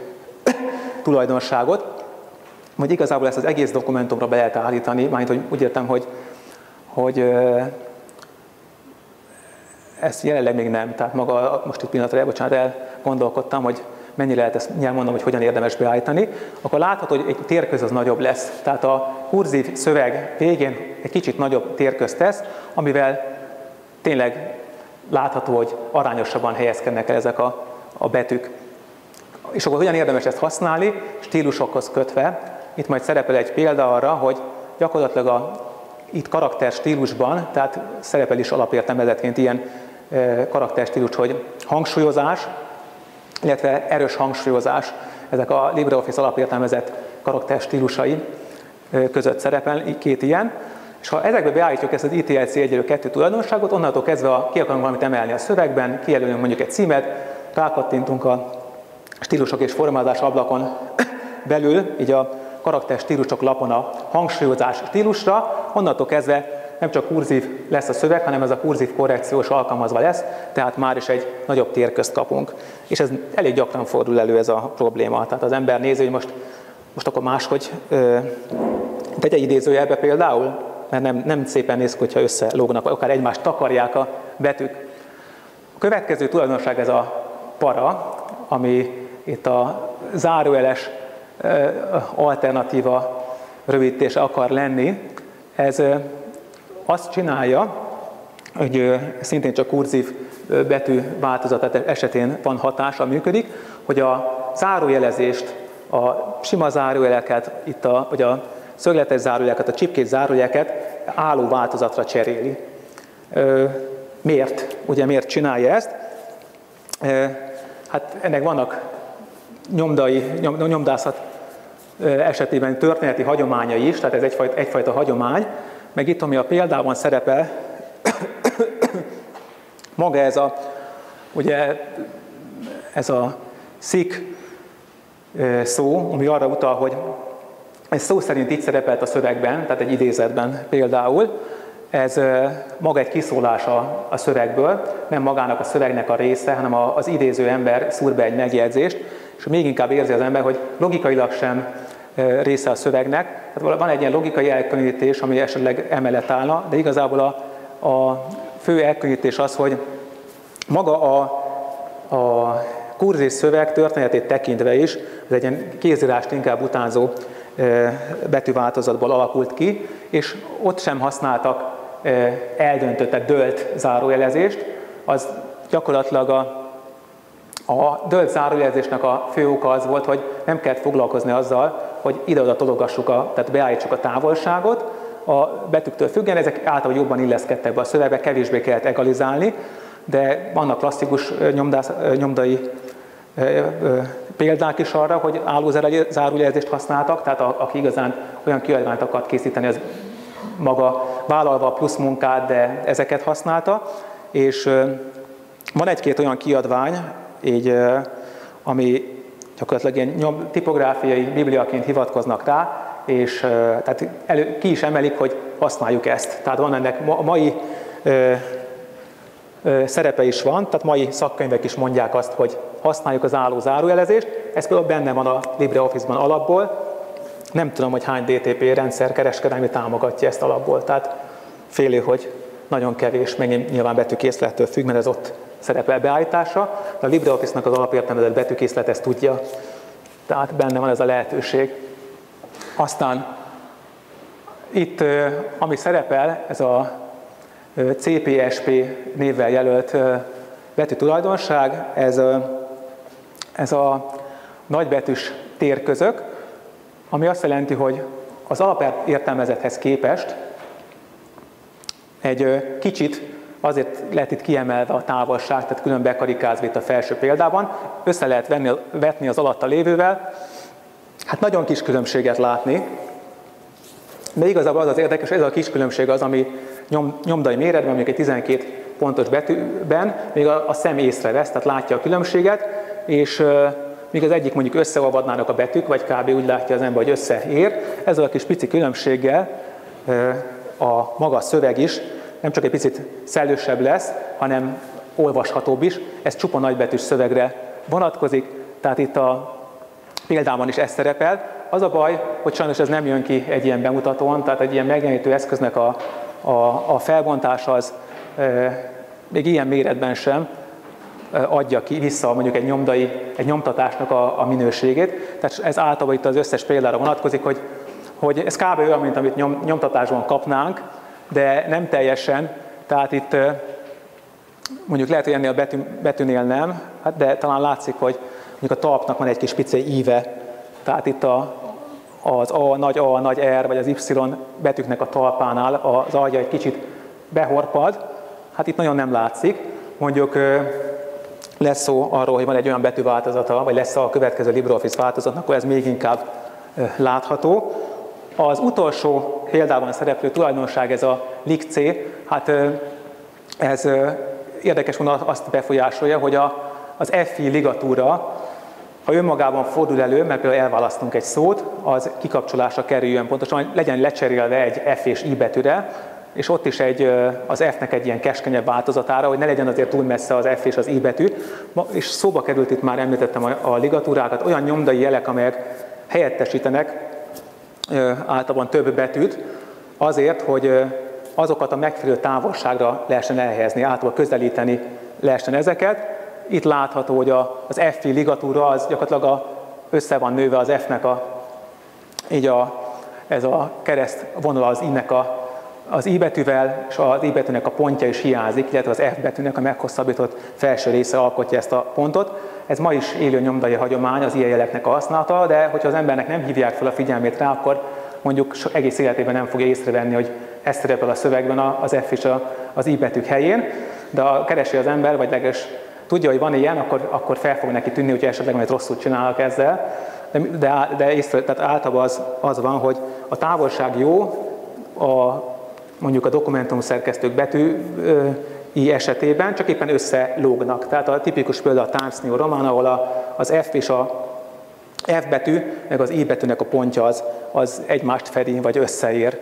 Speaker 1: tulajdonságot, hogy igazából ezt az egész dokumentumra be lehet állítani, mármint, hogy úgy értem, hogy, hogy ezt jelenleg még nem, tehát maga most itt pillanatra, bocsánat, elgondolkodtam, hogy mennyire lehet ezt nyilván mondom, hogy hogyan érdemes beállítani, akkor látható, hogy egy térköz az nagyobb lesz. Tehát a kurzív szöveg végén egy kicsit nagyobb térköz tesz, amivel tényleg látható, hogy arányosabban helyezkednek el ezek a, a betűk. És akkor hogyan érdemes ezt használni? Stílusokhoz kötve. Itt majd szerepel egy példa arra, hogy gyakorlatilag a, itt karakter stílusban, tehát szerepel is alapértelmezetként ilyen e, karakter stílus, hogy hangsúlyozás, illetve erős hangsúlyozás, ezek a LibreOffice alapértelmezett karakter stílusai között szerepel két ilyen, és ha ezekbe beállítjuk ezt az ITLC egyelő kettő tulajdonságot, onnantól kezdve a, ki akarunk valamit emelni a szövegben, kijelölünk mondjuk egy címet, rákattintunk a stílusok és formázás ablakon belül, így a karakter stílusok lapon a hangsúlyozás stílusra, onnantól kezdve nem csak kurzív lesz a szöveg, hanem ez a kurzív korrekciós alkalmazva lesz, tehát már is egy nagyobb térközt kapunk. És ez elég gyakran fordul elő ez a probléma. Tehát az ember nézi, hogy most, most akkor máshogy ö, tegye idézőjelbe például, mert nem, nem szépen néz ki, hogyha összelógnak, vagy akár egymást takarják a betűk. A következő tulajdonság ez a para, ami itt a zárójeles alternatíva rövidítése akar lenni. Ez azt csinálja, hogy szintén csak kurzív betű változat esetén van hatása, működik, hogy a zárójelezést, a sima zárójeleket, itt a, vagy a szögletes zárójeleket, a csipkét zárójeleket álló változatra cseréli. Miért? Ugye miért csinálja ezt? Hát ennek vannak nyomdai, nyom, nyomdászat esetében történeti hagyományai is, tehát ez egyfajta, egyfajta hagyomány, meg itt, ami a példában szerepel, maga ez a, ugye ez a szik szó, ami arra utal, hogy ez szó szerint így szerepelt a szövegben, tehát egy idézetben például, ez maga egy kiszólása a szövegből, nem magának a szövegnek a része, hanem az idéző ember szúr be egy megjegyzést, és még inkább érzi az ember, hogy logikailag sem része a szövegnek. Tehát van egy ilyen logikai elkülönítés, ami esetleg emellett állna, de igazából a, a fő elkülönítés az, hogy maga a, a kurzis szöveg történetét tekintve is, ez egy ilyen kézírást inkább utánzó betűváltozatból alakult ki, és ott sem használtak eldöntött, tehát dölt zárójelezést, az gyakorlatilag a, a dölt zárójelzésnek a fő oka az volt, hogy nem kellett foglalkozni azzal, hogy ide-oda tologassuk, a, tehát beállítsuk a távolságot, a betűktől függően, ezek általában jobban illeszkedtek be a szövegbe, kevésbé kellett egalizálni, de vannak klasszikus nyomdász, nyomdai példák is arra, hogy álló zárójelzést használtak, tehát a, aki igazán olyan kiadványt akart készíteni, az maga vállalva a plusz munkát, de ezeket használta, és van egy-két olyan kiadvány, így, ami gyakorlatilag ilyen nyom, tipográfiai bibliaként hivatkoznak rá, és tehát elő, ki is emelik, hogy használjuk ezt. Tehát van ennek a mai ö, ö, szerepe is van, tehát mai szakkönyvek is mondják azt, hogy használjuk az álló zárójelezést. Ez például benne van a LibreOffice-ban alapból. Nem tudom, hogy hány DTP rendszer kereskedelmi támogatja ezt alapból, tehát félő, hogy nagyon kevés, meg nyilván betűkészlettől függ, mert ez ott szerepel beállítása, de a LibreOffice-nak az alapértelmezett betűkészlet ezt tudja. Tehát benne van ez a lehetőség. Aztán itt, ami szerepel, ez a CPSP névvel jelölt betű tulajdonság, ez, ez a nagybetűs térközök, ami azt jelenti, hogy az alapértelmezethez képest egy kicsit azért lehet itt kiemelve a távolság, tehát külön bekarikázva itt a felső példában, össze lehet venni, vetni az alatta lévővel, hát nagyon kis különbséget látni, de igazából az az érdekes, ez a kis különbség az, ami nyom, nyomdai méretben, mondjuk egy 12 pontos betűben, még a, a szem észrevesz, tehát látja a különbséget, és míg az egyik mondjuk összeolvadnának a betűk, vagy kb. úgy látja az ember, hogy összeér, ezzel a kis pici különbséggel a maga szöveg is nem csak egy picit szellősebb lesz, hanem olvashatóbb is. Ez csupa nagybetűs szövegre vonatkozik, tehát itt a példában is ez szerepel. Az a baj, hogy sajnos ez nem jön ki egy ilyen bemutatón, tehát egy ilyen megjelenítő eszköznek a, a, a felbontása az e, még ilyen méretben sem adja ki vissza mondjuk egy nyomdai, egy nyomtatásnak a, a minőségét. Tehát ez általában itt az összes példára vonatkozik, hogy, hogy ez kb. olyan, mint amit nyom, nyomtatásban kapnánk, de nem teljesen, tehát itt mondjuk lehet, hogy ennél betű, betűnél nem, hát de talán látszik, hogy mondjuk a talpnak van egy kis pici íve, tehát itt a, az A, nagy A, nagy R, vagy az Y betűknek a talpánál az alja egy kicsit behorpad, hát itt nagyon nem látszik. Mondjuk lesz szó arról, hogy van egy olyan betűváltozata, vagy lesz a következő LibreOffice változatnak, akkor ez még inkább látható. Az utolsó példában szereplő tulajdonság, ez a LIC, hát ez érdekes módon azt befolyásolja, hogy a, az FI ligatúra, ha önmagában fordul elő, mert például elválasztunk egy szót, az kikapcsolásra kerüljön pontosan, legyen lecserélve egy F és I betűre, és ott is egy, az F-nek egy ilyen keskenyebb változatára, hogy ne legyen azért túl messze az F és az I betű. És szóba került itt már említettem a ligatúrákat, olyan nyomdai jelek, amelyek helyettesítenek általában több betűt, azért, hogy azokat a megfelelő távolságra lehessen elhelyezni, általában közelíteni lehessen ezeket. Itt látható, hogy az F ligatúra az gyakorlatilag a, össze van nőve az F-nek a, így a, ez a kereszt vonal az innek a, az I betűvel, és az I betűnek a pontja is hiányzik, illetve az F betűnek a meghosszabbított felső része alkotja ezt a pontot. Ez ma is élő nyomdai hagyomány az ilyen jeleknek a használata, de hogyha az embernek nem hívják fel a figyelmét rá, akkor mondjuk egész életében nem fogja észrevenni, hogy ez szerepel a szövegben az F és az I betűk helyén, de ha keresi az ember, vagy leges tudja, hogy van ilyen, akkor, akkor fel fog neki tűnni, hogy esetleg valamit rosszul csinálok ezzel. De, de, de észre, tehát általában az, az van, hogy a távolság jó, a, mondjuk a dokumentum szerkesztők betű i esetében csak éppen összelógnak. Tehát a tipikus példa a Times New Roman, ahol az F és a F betű, meg az I betűnek a pontja az, az egymást fedi, vagy összeér.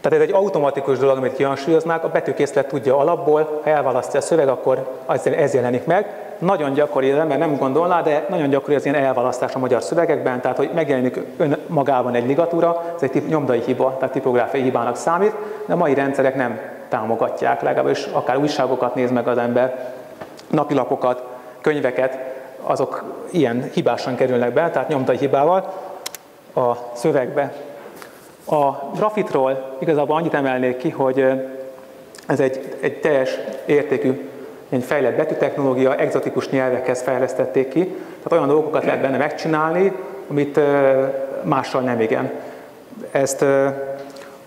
Speaker 1: Tehát ez egy automatikus dolog, amit kihangsúlyoznák, a betűkészlet tudja alapból, ha elválasztja a szöveg, akkor ez jelenik meg. Nagyon gyakori, az ember nem gondolná, de nagyon gyakori az ilyen elválasztás a magyar szövegekben, tehát hogy megjelenik önmagában egy ligatúra, ez egy nyomdai hiba, tehát tipográfiai hibának számít, de a mai rendszerek nem támogatják, legalábbis akár újságokat néz meg az ember, napilapokat, könyveket, azok ilyen hibásan kerülnek be, tehát nyomdai hibával a szövegbe. A grafitról igazából annyit emelnék ki, hogy ez egy, egy teljes értékű egy fejlett betűtechnológia, egzotikus nyelvekhez fejlesztették ki, tehát olyan dolgokat lehet benne megcsinálni, amit mással nem igen. Ezt,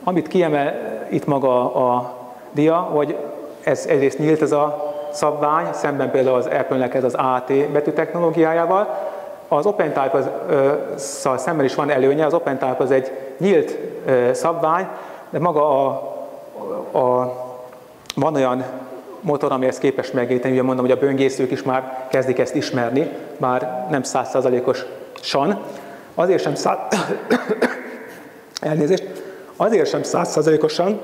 Speaker 1: amit kiemel itt maga a dia, hogy ez egyrészt nyílt ez a szabvány, szemben például az Apple-nek ez az AT betű technológiájával. Az OpenType-szal szemben is van előnye, az OpenType az egy nyílt szabvány, de maga a a, van olyan motor, ami ezt képes megérteni, ugye mondom, hogy a böngészők is már kezdik ezt ismerni, már nem százszázalékosan. Azért sem száz... Elnézést. Azért sem százszázalékosan.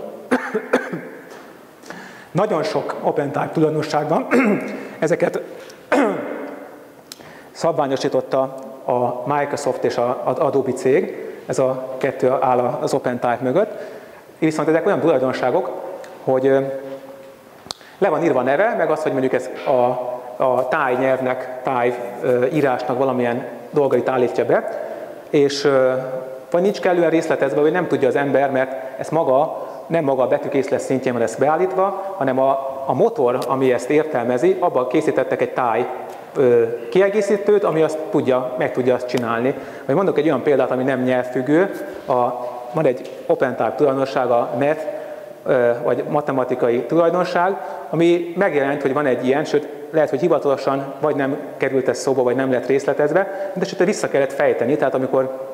Speaker 1: Nagyon sok OpenType tulajdonság van. Ezeket szabványosította a Microsoft és az Adobe cég, ez a kettő áll az OpenType mögött. Viszont ezek olyan tulajdonságok, hogy le van írva neve, meg az, hogy mondjuk ez a, a táj nyelvnek, táj írásnak valamilyen dolgait állítja be, és vagy nincs kellően részletezve, vagy nem tudja az ember, mert ezt maga, nem maga a betűkészlet szintjén ezt beállítva, hanem a, a motor, ami ezt értelmezi, abban készítettek egy táj ö, kiegészítőt, ami azt tudja, meg tudja azt csinálni. Vagy mondok egy olyan példát, ami nem nyelvfüggő, a, van egy OpenType tulajdonsága, net, vagy matematikai tulajdonság, ami megjelent, hogy van egy ilyen, sőt, lehet, hogy hivatalosan vagy nem került ez szóba, vagy nem lett részletezve, de esetleg vissza kellett fejteni, tehát amikor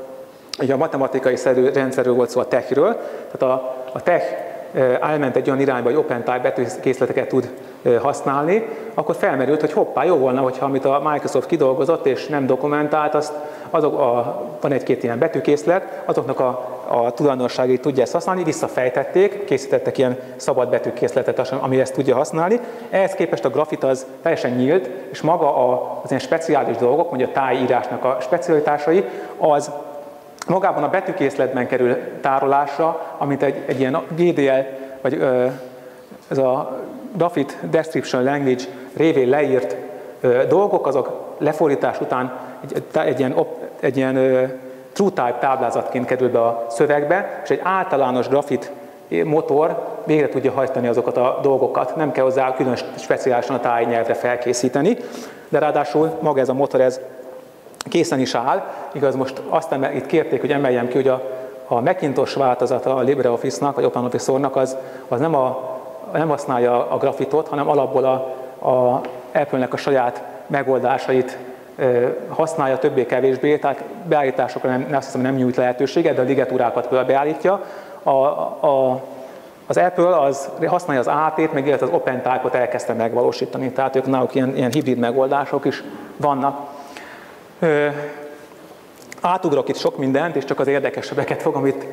Speaker 1: ugye a matematikai szerű rendszerről volt szó a techről, tehát a, a tech elment egy olyan irányba, hogy OpenType betűkészleteket tud használni, akkor felmerült, hogy hoppá, jó volna, hogyha amit a Microsoft kidolgozott és nem dokumentált, azt azok a, van egy-két ilyen betűkészlet, azoknak a, a tulajdonságait tudja ezt használni, visszafejtették, készítettek ilyen szabad betűkészletet, ami ezt tudja használni. Ehhez képest a grafit az teljesen nyílt, és maga az ilyen speciális dolgok, mondja a tájírásnak a specialitásai, az magában a betűkészletben kerül tárolásra, amit egy, egy ilyen GDL, vagy ö, ez a Graphic Description Language révén leírt ö, dolgok, azok lefordítás után egy, egy ilyen, op, egy ilyen ö, TrueType táblázatként kerül be a szövegbe, és egy általános grafit motor végre tudja hajtani azokat a dolgokat, nem kell hozzá külön speciálisan a tájnyelvre felkészíteni, de ráadásul maga ez a motor ez készen is áll. Igaz, most azt itt kérték, hogy emeljem ki, hogy a, a Macintosh változata a LibreOffice-nak, vagy OpenOffice-ornak az, az nem, a, nem használja a grafitot, hanem alapból a, a Apple-nek a saját megoldásait használja többé-kevésbé, tehát beállításokra nem, azt hiszem, nem nyújt lehetőséget, de a ligetúrákat beállítja. A, a, az Apple az használja az AT-t, meg illetve az OpenType-ot elkezdte megvalósítani, tehát ők náluk ilyen, ilyen hibrid megoldások is vannak. Ö, átugrok itt sok mindent, és csak az érdekesebbeket fogom itt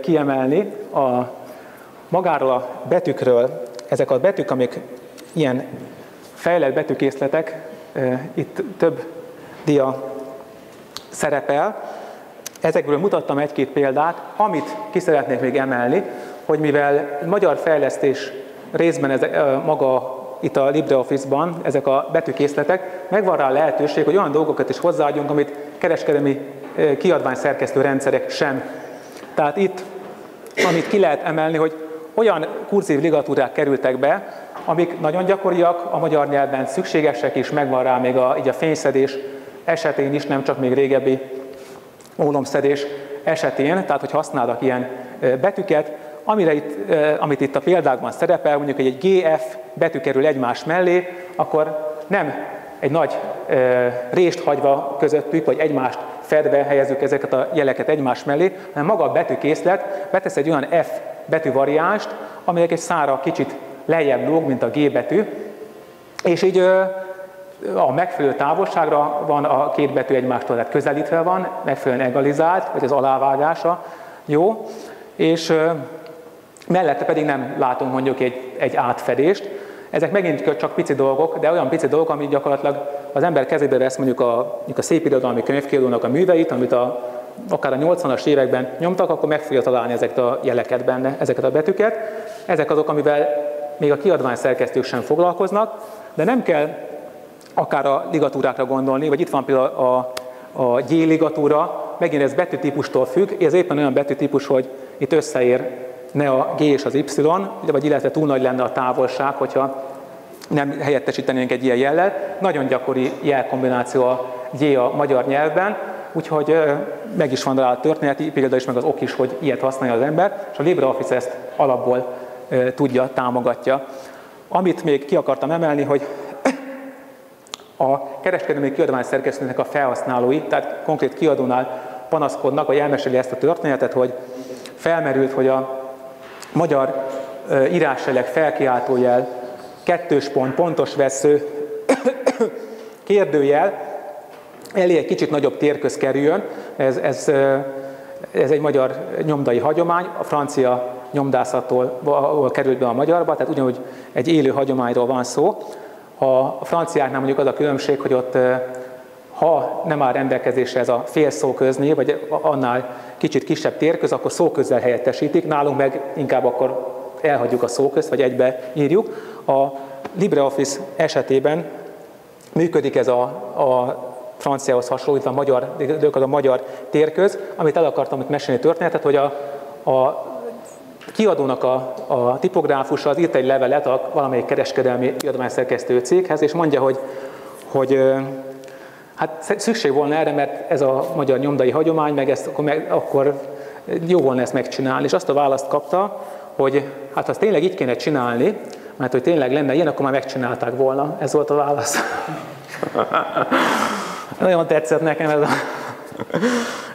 Speaker 1: kiemelni. A, magáról a betűkről, ezek a betűk, amik ilyen fejlett betűkészletek, itt több dia szerepel. Ezekből mutattam egy-két példát, amit ki szeretnék még emelni, hogy mivel magyar fejlesztés részben ez, maga itt a LibreOffice-ban ezek a betűkészletek, megvan rá a lehetőség, hogy olyan dolgokat is hozzáadjunk, amit kereskedelmi kiadvány szerkesztő rendszerek sem. Tehát itt, amit ki lehet emelni, hogy olyan kurzív ligatúrák kerültek be, amik nagyon gyakoriak, a magyar nyelven szükségesek is, megvan rá még a, így a fényszedés esetén is, nem csak még régebbi ólomszedés esetén, tehát hogy használnak ilyen betűket, amire itt, amit itt a példákban szerepel, mondjuk, hogy egy GF betű kerül egymás mellé, akkor nem egy nagy rést hagyva közöttük, vagy egymást fedve helyezzük ezeket a jeleket egymás mellé, hanem maga a betűkészlet betesz egy olyan F betűvariánst, amelyek egy szára kicsit lejjebb lóg, mint a G betű, és így a megfelelő távolságra van a két betű egymástól, tehát közelítve van, megfelelően egalizált, vagy az alávágása jó, és mellette pedig nem látunk mondjuk egy, egy átfedést. Ezek megint csak pici dolgok, de olyan pici dolgok, amit gyakorlatilag az ember kezébe vesz mondjuk a, mondjuk a szép irodalmi könyvkiadónak a műveit, amit a, akár a 80-as években nyomtak, akkor meg fogja találni ezeket a jeleket benne, ezeket a betűket. Ezek azok, amivel még a kiadvány szerkesztők sem foglalkoznak, de nem kell akár a ligatúrákra gondolni, vagy itt van például a, a G ligatúra, megint ez betűtípustól függ, ez éppen olyan betűtípus, hogy itt összeér ne a G és az Y, vagy illetve túl nagy lenne a távolság, hogyha nem helyettesítenénk egy ilyen jellel. Nagyon gyakori jelkombináció a G a magyar nyelvben, úgyhogy meg is van rá a történeti példa is, meg az ok is, hogy ilyet használja az ember, és a LibreOffice ezt alapból tudja, támogatja. Amit még ki akartam emelni, hogy a kereskedelmi kiadvány szerkesztőnek a felhasználói, tehát konkrét kiadónál panaszkodnak, vagy elmeséli ezt a történetet, hogy felmerült, hogy a magyar íráseleg felkiáltójel, kettős pont, pontos vesző, kérdőjel, elé egy kicsit nagyobb térköz kerüljön. Ez, ez, ez egy magyar nyomdai hagyomány, a francia nyomdászattól került be a magyarba, tehát ugyanúgy egy élő hagyományról van szó. A franciáknál mondjuk az a különbség, hogy ott ha nem áll rendelkezésre ez a fél szóköznév, vagy annál kicsit kisebb térköz, akkor szóközzel helyettesítik, nálunk meg inkább akkor elhagyjuk a szóközt, vagy egybe írjuk. A LibreOffice esetében működik ez a, a franciához hasonlítva a magyar, a magyar térköz, amit el akartam itt mesélni történetet, hogy a, a kiadónak a, a tipográfusa az írt egy levelet a valamelyik kereskedelmi kiadványszerkesztő céghez, és mondja, hogy, hogy hát szükség volna erre, mert ez a magyar nyomdai hagyomány, meg ezt akkor, meg, akkor jó volna ezt megcsinálni. És azt a választ kapta, hogy hát ha tényleg így kéne csinálni, mert hogy tényleg lenne ilyen, akkor már megcsinálták volna. Ez volt a válasz. Nagyon tetszett nekem ez a...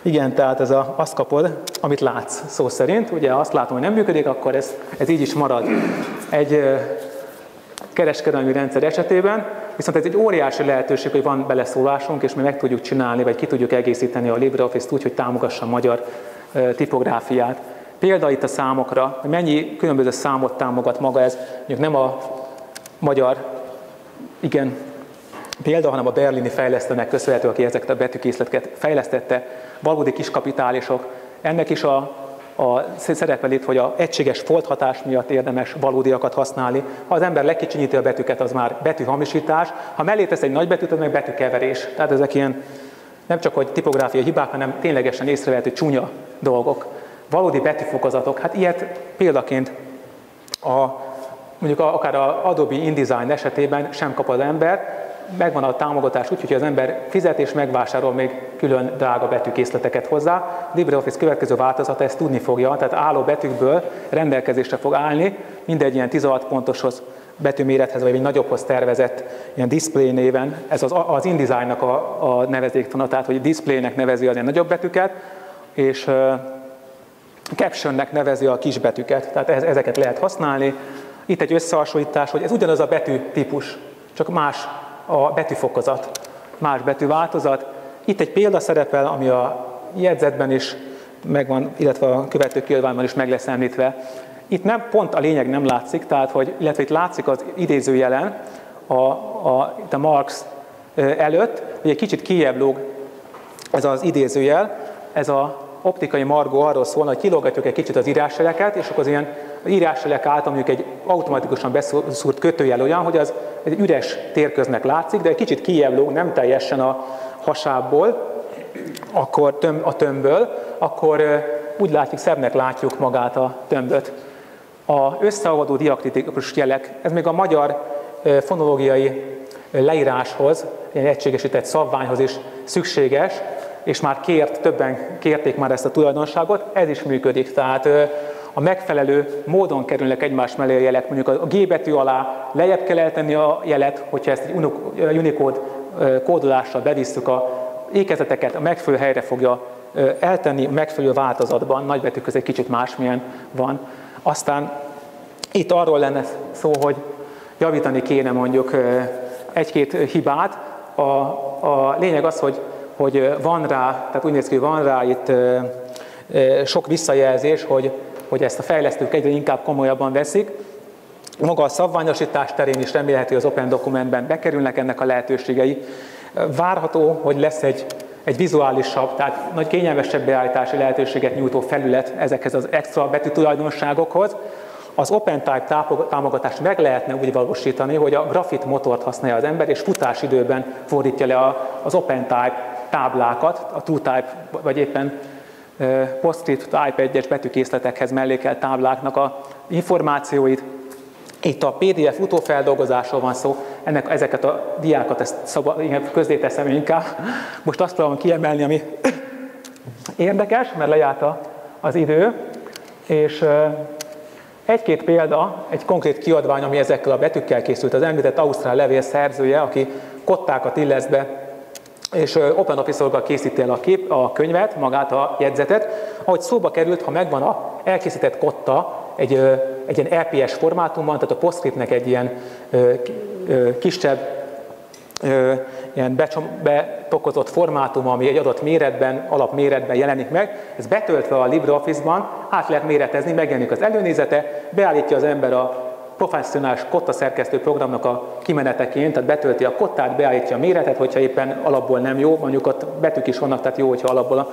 Speaker 1: Igen, tehát ez a, azt kapod, amit látsz szó szerint. Ugye azt látom, hogy nem működik, akkor ez, ez így is marad. Egy kereskedelmi rendszer esetében, viszont ez egy óriási lehetőség, hogy van beleszólásunk, és mi meg tudjuk csinálni, vagy ki tudjuk egészíteni a LibreOffice-t úgy, hogy támogassa a magyar tipográfiát. Példa itt a számokra, hogy mennyi különböző számot támogat maga ez, mondjuk nem a magyar, igen, példa, hanem a berlini fejlesztőnek köszönhető, aki ezeket a betűkészleteket fejlesztette, valódi kiskapitálisok. Ennek is a, a szerepel itt, hogy a egységes folthatás miatt érdemes valódiakat használni. Ha az ember lekicsinyíti a betűket, az már betűhamisítás. Ha mellé tesz egy nagy betűt, az meg betűkeverés. Tehát ezek ilyen nem csak hogy tipográfiai hibák, hanem ténylegesen észrevehető csúnya dolgok. Valódi betűfokozatok. Hát ilyet példaként a, mondjuk akár a Adobe InDesign esetében sem kap az ember, megvan a támogatás úgy, hogy az ember fizet és megvásárol még külön drága betűkészleteket hozzá. LibreOffice következő változata ezt tudni fogja, tehát álló betűkből rendelkezésre fog állni, mindegy ilyen 16 pontoshoz betűmérethez, vagy egy nagyobbhoz tervezett ilyen display néven, ez az, az InDesign-nak a, a nevezéktana, tehát hogy displaynek nevezi az ilyen nagyobb betűket, és uh, captionnek nevezi a kis betűket, tehát ezeket lehet használni. Itt egy összehasonlítás, hogy ez ugyanaz a betű típus, csak más a betűfokozat, más betűváltozat. Itt egy példa szerepel, ami a jegyzetben is megvan, illetve a követő kiadványban is meg lesz említve. Itt nem pont a lényeg nem látszik, tehát hogy, illetve itt látszik az idézőjelen a, a, itt a Marx előtt, hogy egy kicsit kijebb lóg ez az idézőjel, ez a optikai margó arról szól, hogy kilógatjuk egy kicsit az írásjeleket, és akkor az ilyen írásjelek által mondjuk egy automatikusan beszúrt kötőjel olyan, hogy az egy üres térköznek látszik, de egy kicsit kijebb nem teljesen a hasából, akkor töm, a tömbből, akkor úgy látjuk, szebbnek látjuk magát a tömböt. A összeolvadó diakritikus jelek, ez még a magyar fonológiai leíráshoz, egy egységesített szabványhoz is szükséges, és már kért, többen kérték már ezt a tulajdonságot, ez is működik. Tehát a megfelelő módon kerülnek egymás mellé a jelek. Mondjuk a G betű alá lejjebb kell eltenni a jelet, hogyha ezt egy Unicode kódolással bevisszük a ékezeteket, a megfelelő helyre fogja eltenni, megfelelő változatban, nagybetű közé kicsit másmilyen van. Aztán itt arról lenne szó, hogy javítani kéne mondjuk egy-két hibát. A, a lényeg az, hogy hogy van rá, tehát úgy néz ki, hogy van rá itt sok visszajelzés, hogy, hogy ezt a fejlesztők egyre inkább komolyabban veszik. Maga a szabványosítás terén is remélhető, az Open Documentben bekerülnek ennek a lehetőségei. Várható, hogy lesz egy, egy vizuálisabb, tehát nagy kényelmesebb beállítási lehetőséget nyújtó felület ezekhez az extra betű tulajdonságokhoz. Az OpenType támogatást meg lehetne úgy valósítani, hogy a grafit motort használja az ember, és futásidőben fordítja le az OpenType táblákat, a TrueType vagy éppen PostScript Type 1-es betűkészletekhez mellékelt tábláknak a információit. Itt a PDF utófeldolgozásról van szó, ennek, ezeket a diákat ezt szabad, közé teszem inkább. Most azt próbálom kiemelni, ami érdekes, mert lejárt az idő, és egy-két példa, egy konkrét kiadvány, ami ezekkel a betűkkel készült, az említett Ausztrál levél szerzője, aki kottákat illesz be és OpenOffice-olgal készíti el a, kép, a könyvet, magát a jegyzetet. Ahogy szóba került, ha megvan a elkészített kotta egy egy ilyen EPS formátumban, tehát a PostScriptnek egy ilyen kisebb ilyen betokozott formátum, ami egy adott méretben, alapméretben jelenik meg, ez betöltve a LibreOffice-ban át lehet méretezni, megjelenik az előnézete, beállítja az ember a professzionális kotta szerkesztő programnak a kimeneteként, tehát betölti a kottát, beállítja a méretet, hogyha éppen alapból nem jó, mondjuk ott betűk is vannak, tehát jó, hogyha alapból a,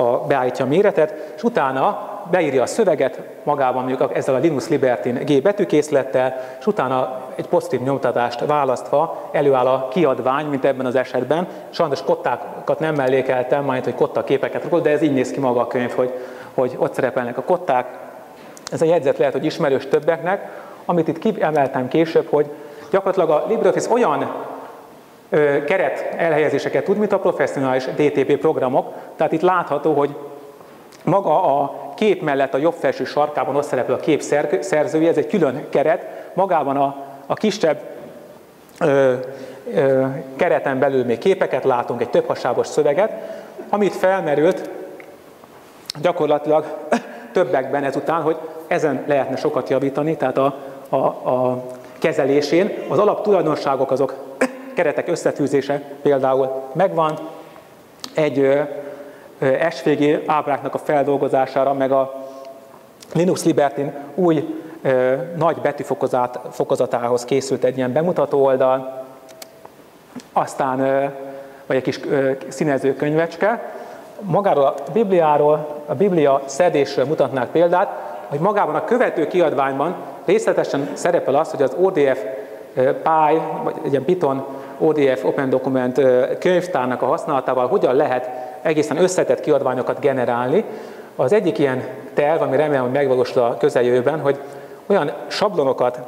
Speaker 1: a, beállítja a méretet, és utána beírja a szöveget magában mondjuk ezzel a Linux Libertin G betűkészlettel, és utána egy pozitív nyomtatást választva előáll a kiadvány, mint ebben az esetben. Sajnos kottákat nem mellékeltem, majd hogy kotta képeket rakott, de ez így néz ki maga a könyv, hogy, hogy ott szerepelnek a kották. Ez a jegyzet lehet, hogy ismerős többeknek, amit itt kiemeltem később, hogy gyakorlatilag a LibreOffice olyan keret elhelyezéseket tud, mint a professzionális DTP programok. Tehát itt látható, hogy maga a kép mellett a jobb felső sarkában ott szerepel a kép szerzője, ez egy külön keret, magában a, a kisebb ö, ö, kereten belül még képeket látunk, egy több hasábos szöveget, amit felmerült gyakorlatilag többekben ezután, hogy ezen lehetne sokat javítani, tehát a, a, a kezelésén. Az alaptulajdonságok azok keretek összetűzése például megvan, egy SVG ábráknak a feldolgozására, meg a Linux Libertin új nagy betűfokozatához készült egy ilyen bemutató oldal, aztán vagy egy kis színező könyvecske. Magáról a Bibliáról, a Biblia szedésről mutatnák példát, hogy magában a követő kiadványban részletesen szerepel az, hogy az ODF PI, vagy egy ilyen Python ODF Open Document könyvtárnak a használatával hogyan lehet egészen összetett kiadványokat generálni. Az egyik ilyen terv, ami remélem, hogy megvalósul a közeljövőben, hogy olyan sablonokat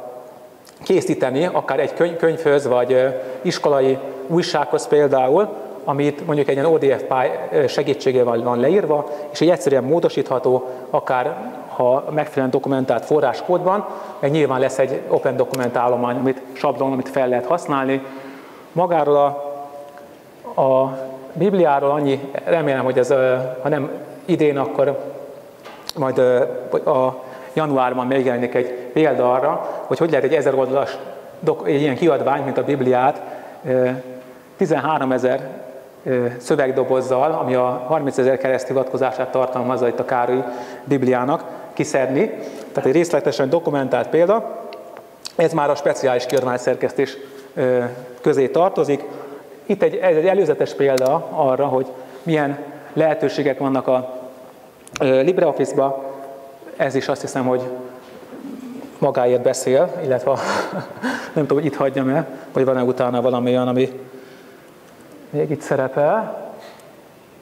Speaker 1: készíteni, akár egy könyv, könyvhöz, vagy iskolai újsághoz például, amit mondjuk egy ilyen ODF segítségével van leírva, és egy egyszerűen módosítható, akár ha megfelelően dokumentált forráskódban, meg nyilván lesz egy open dokument állomány, amit sablon, amit fel lehet használni. Magáról a, a Bibliáról annyi, remélem, hogy ez, ha nem idén, akkor majd a januárban megjelenik egy példa arra, hogy hogy lehet egy ezer oldalas egy ilyen kiadvány, mint a Bibliát, 13 ezer szövegdobozzal, ami a 30 ezer kereszt hivatkozását tartalmazza itt a Károly Bibliának, kiszedni. Tehát egy részletesen dokumentált példa. Ez már a speciális kiadvány szerkesztés közé tartozik. Itt egy, ez egy előzetes példa arra, hogy milyen lehetőségek vannak a LibreOffice-ba. Ez is azt hiszem, hogy magáért beszél, illetve nem tudom, hogy itt hagyjam-e, vagy van-e utána valami olyan, ami még itt szerepel.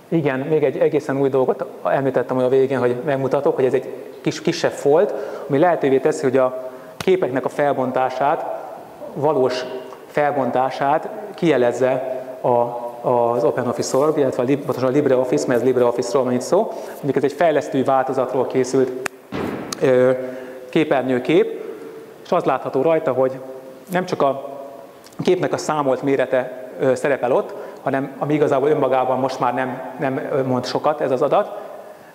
Speaker 1: Igen, még egy egészen új dolgot említettem a végén, hogy megmutatok, hogy ez egy kis, kisebb folt, ami lehetővé teszi, hogy a képeknek a felbontását, valós felbontását kijelezze a, az OpenOffice.org, illetve a, a LibreOffice, mert ez LibreOffice-ról van itt szó. Mondjuk ez egy fejlesztői változatról készült ö, képernyőkép, és az látható rajta, hogy nem csak a képnek a számolt mérete ö, szerepel ott, hanem ami igazából önmagában most már nem, nem mond sokat ez az adat,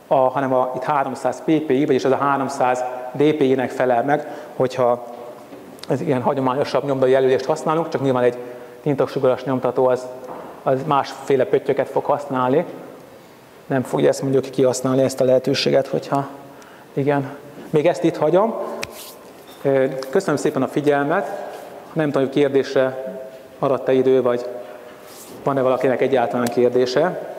Speaker 1: a, hanem a, itt 300 ppi, vagyis az a 300 dpi-nek felel meg, hogyha ez ilyen hagyományosabb nyomdai jelölést használunk, csak nyilván egy tintagsugaras nyomtató az, az másféle pöttyöket fog használni. Nem fogja ezt mondjuk kihasználni ezt a lehetőséget, hogyha igen. Még ezt itt hagyom. Köszönöm szépen a figyelmet. Nem tudom, hogy kérdésre maradt-e idő, vagy van-e valakinek egyáltalán kérdése.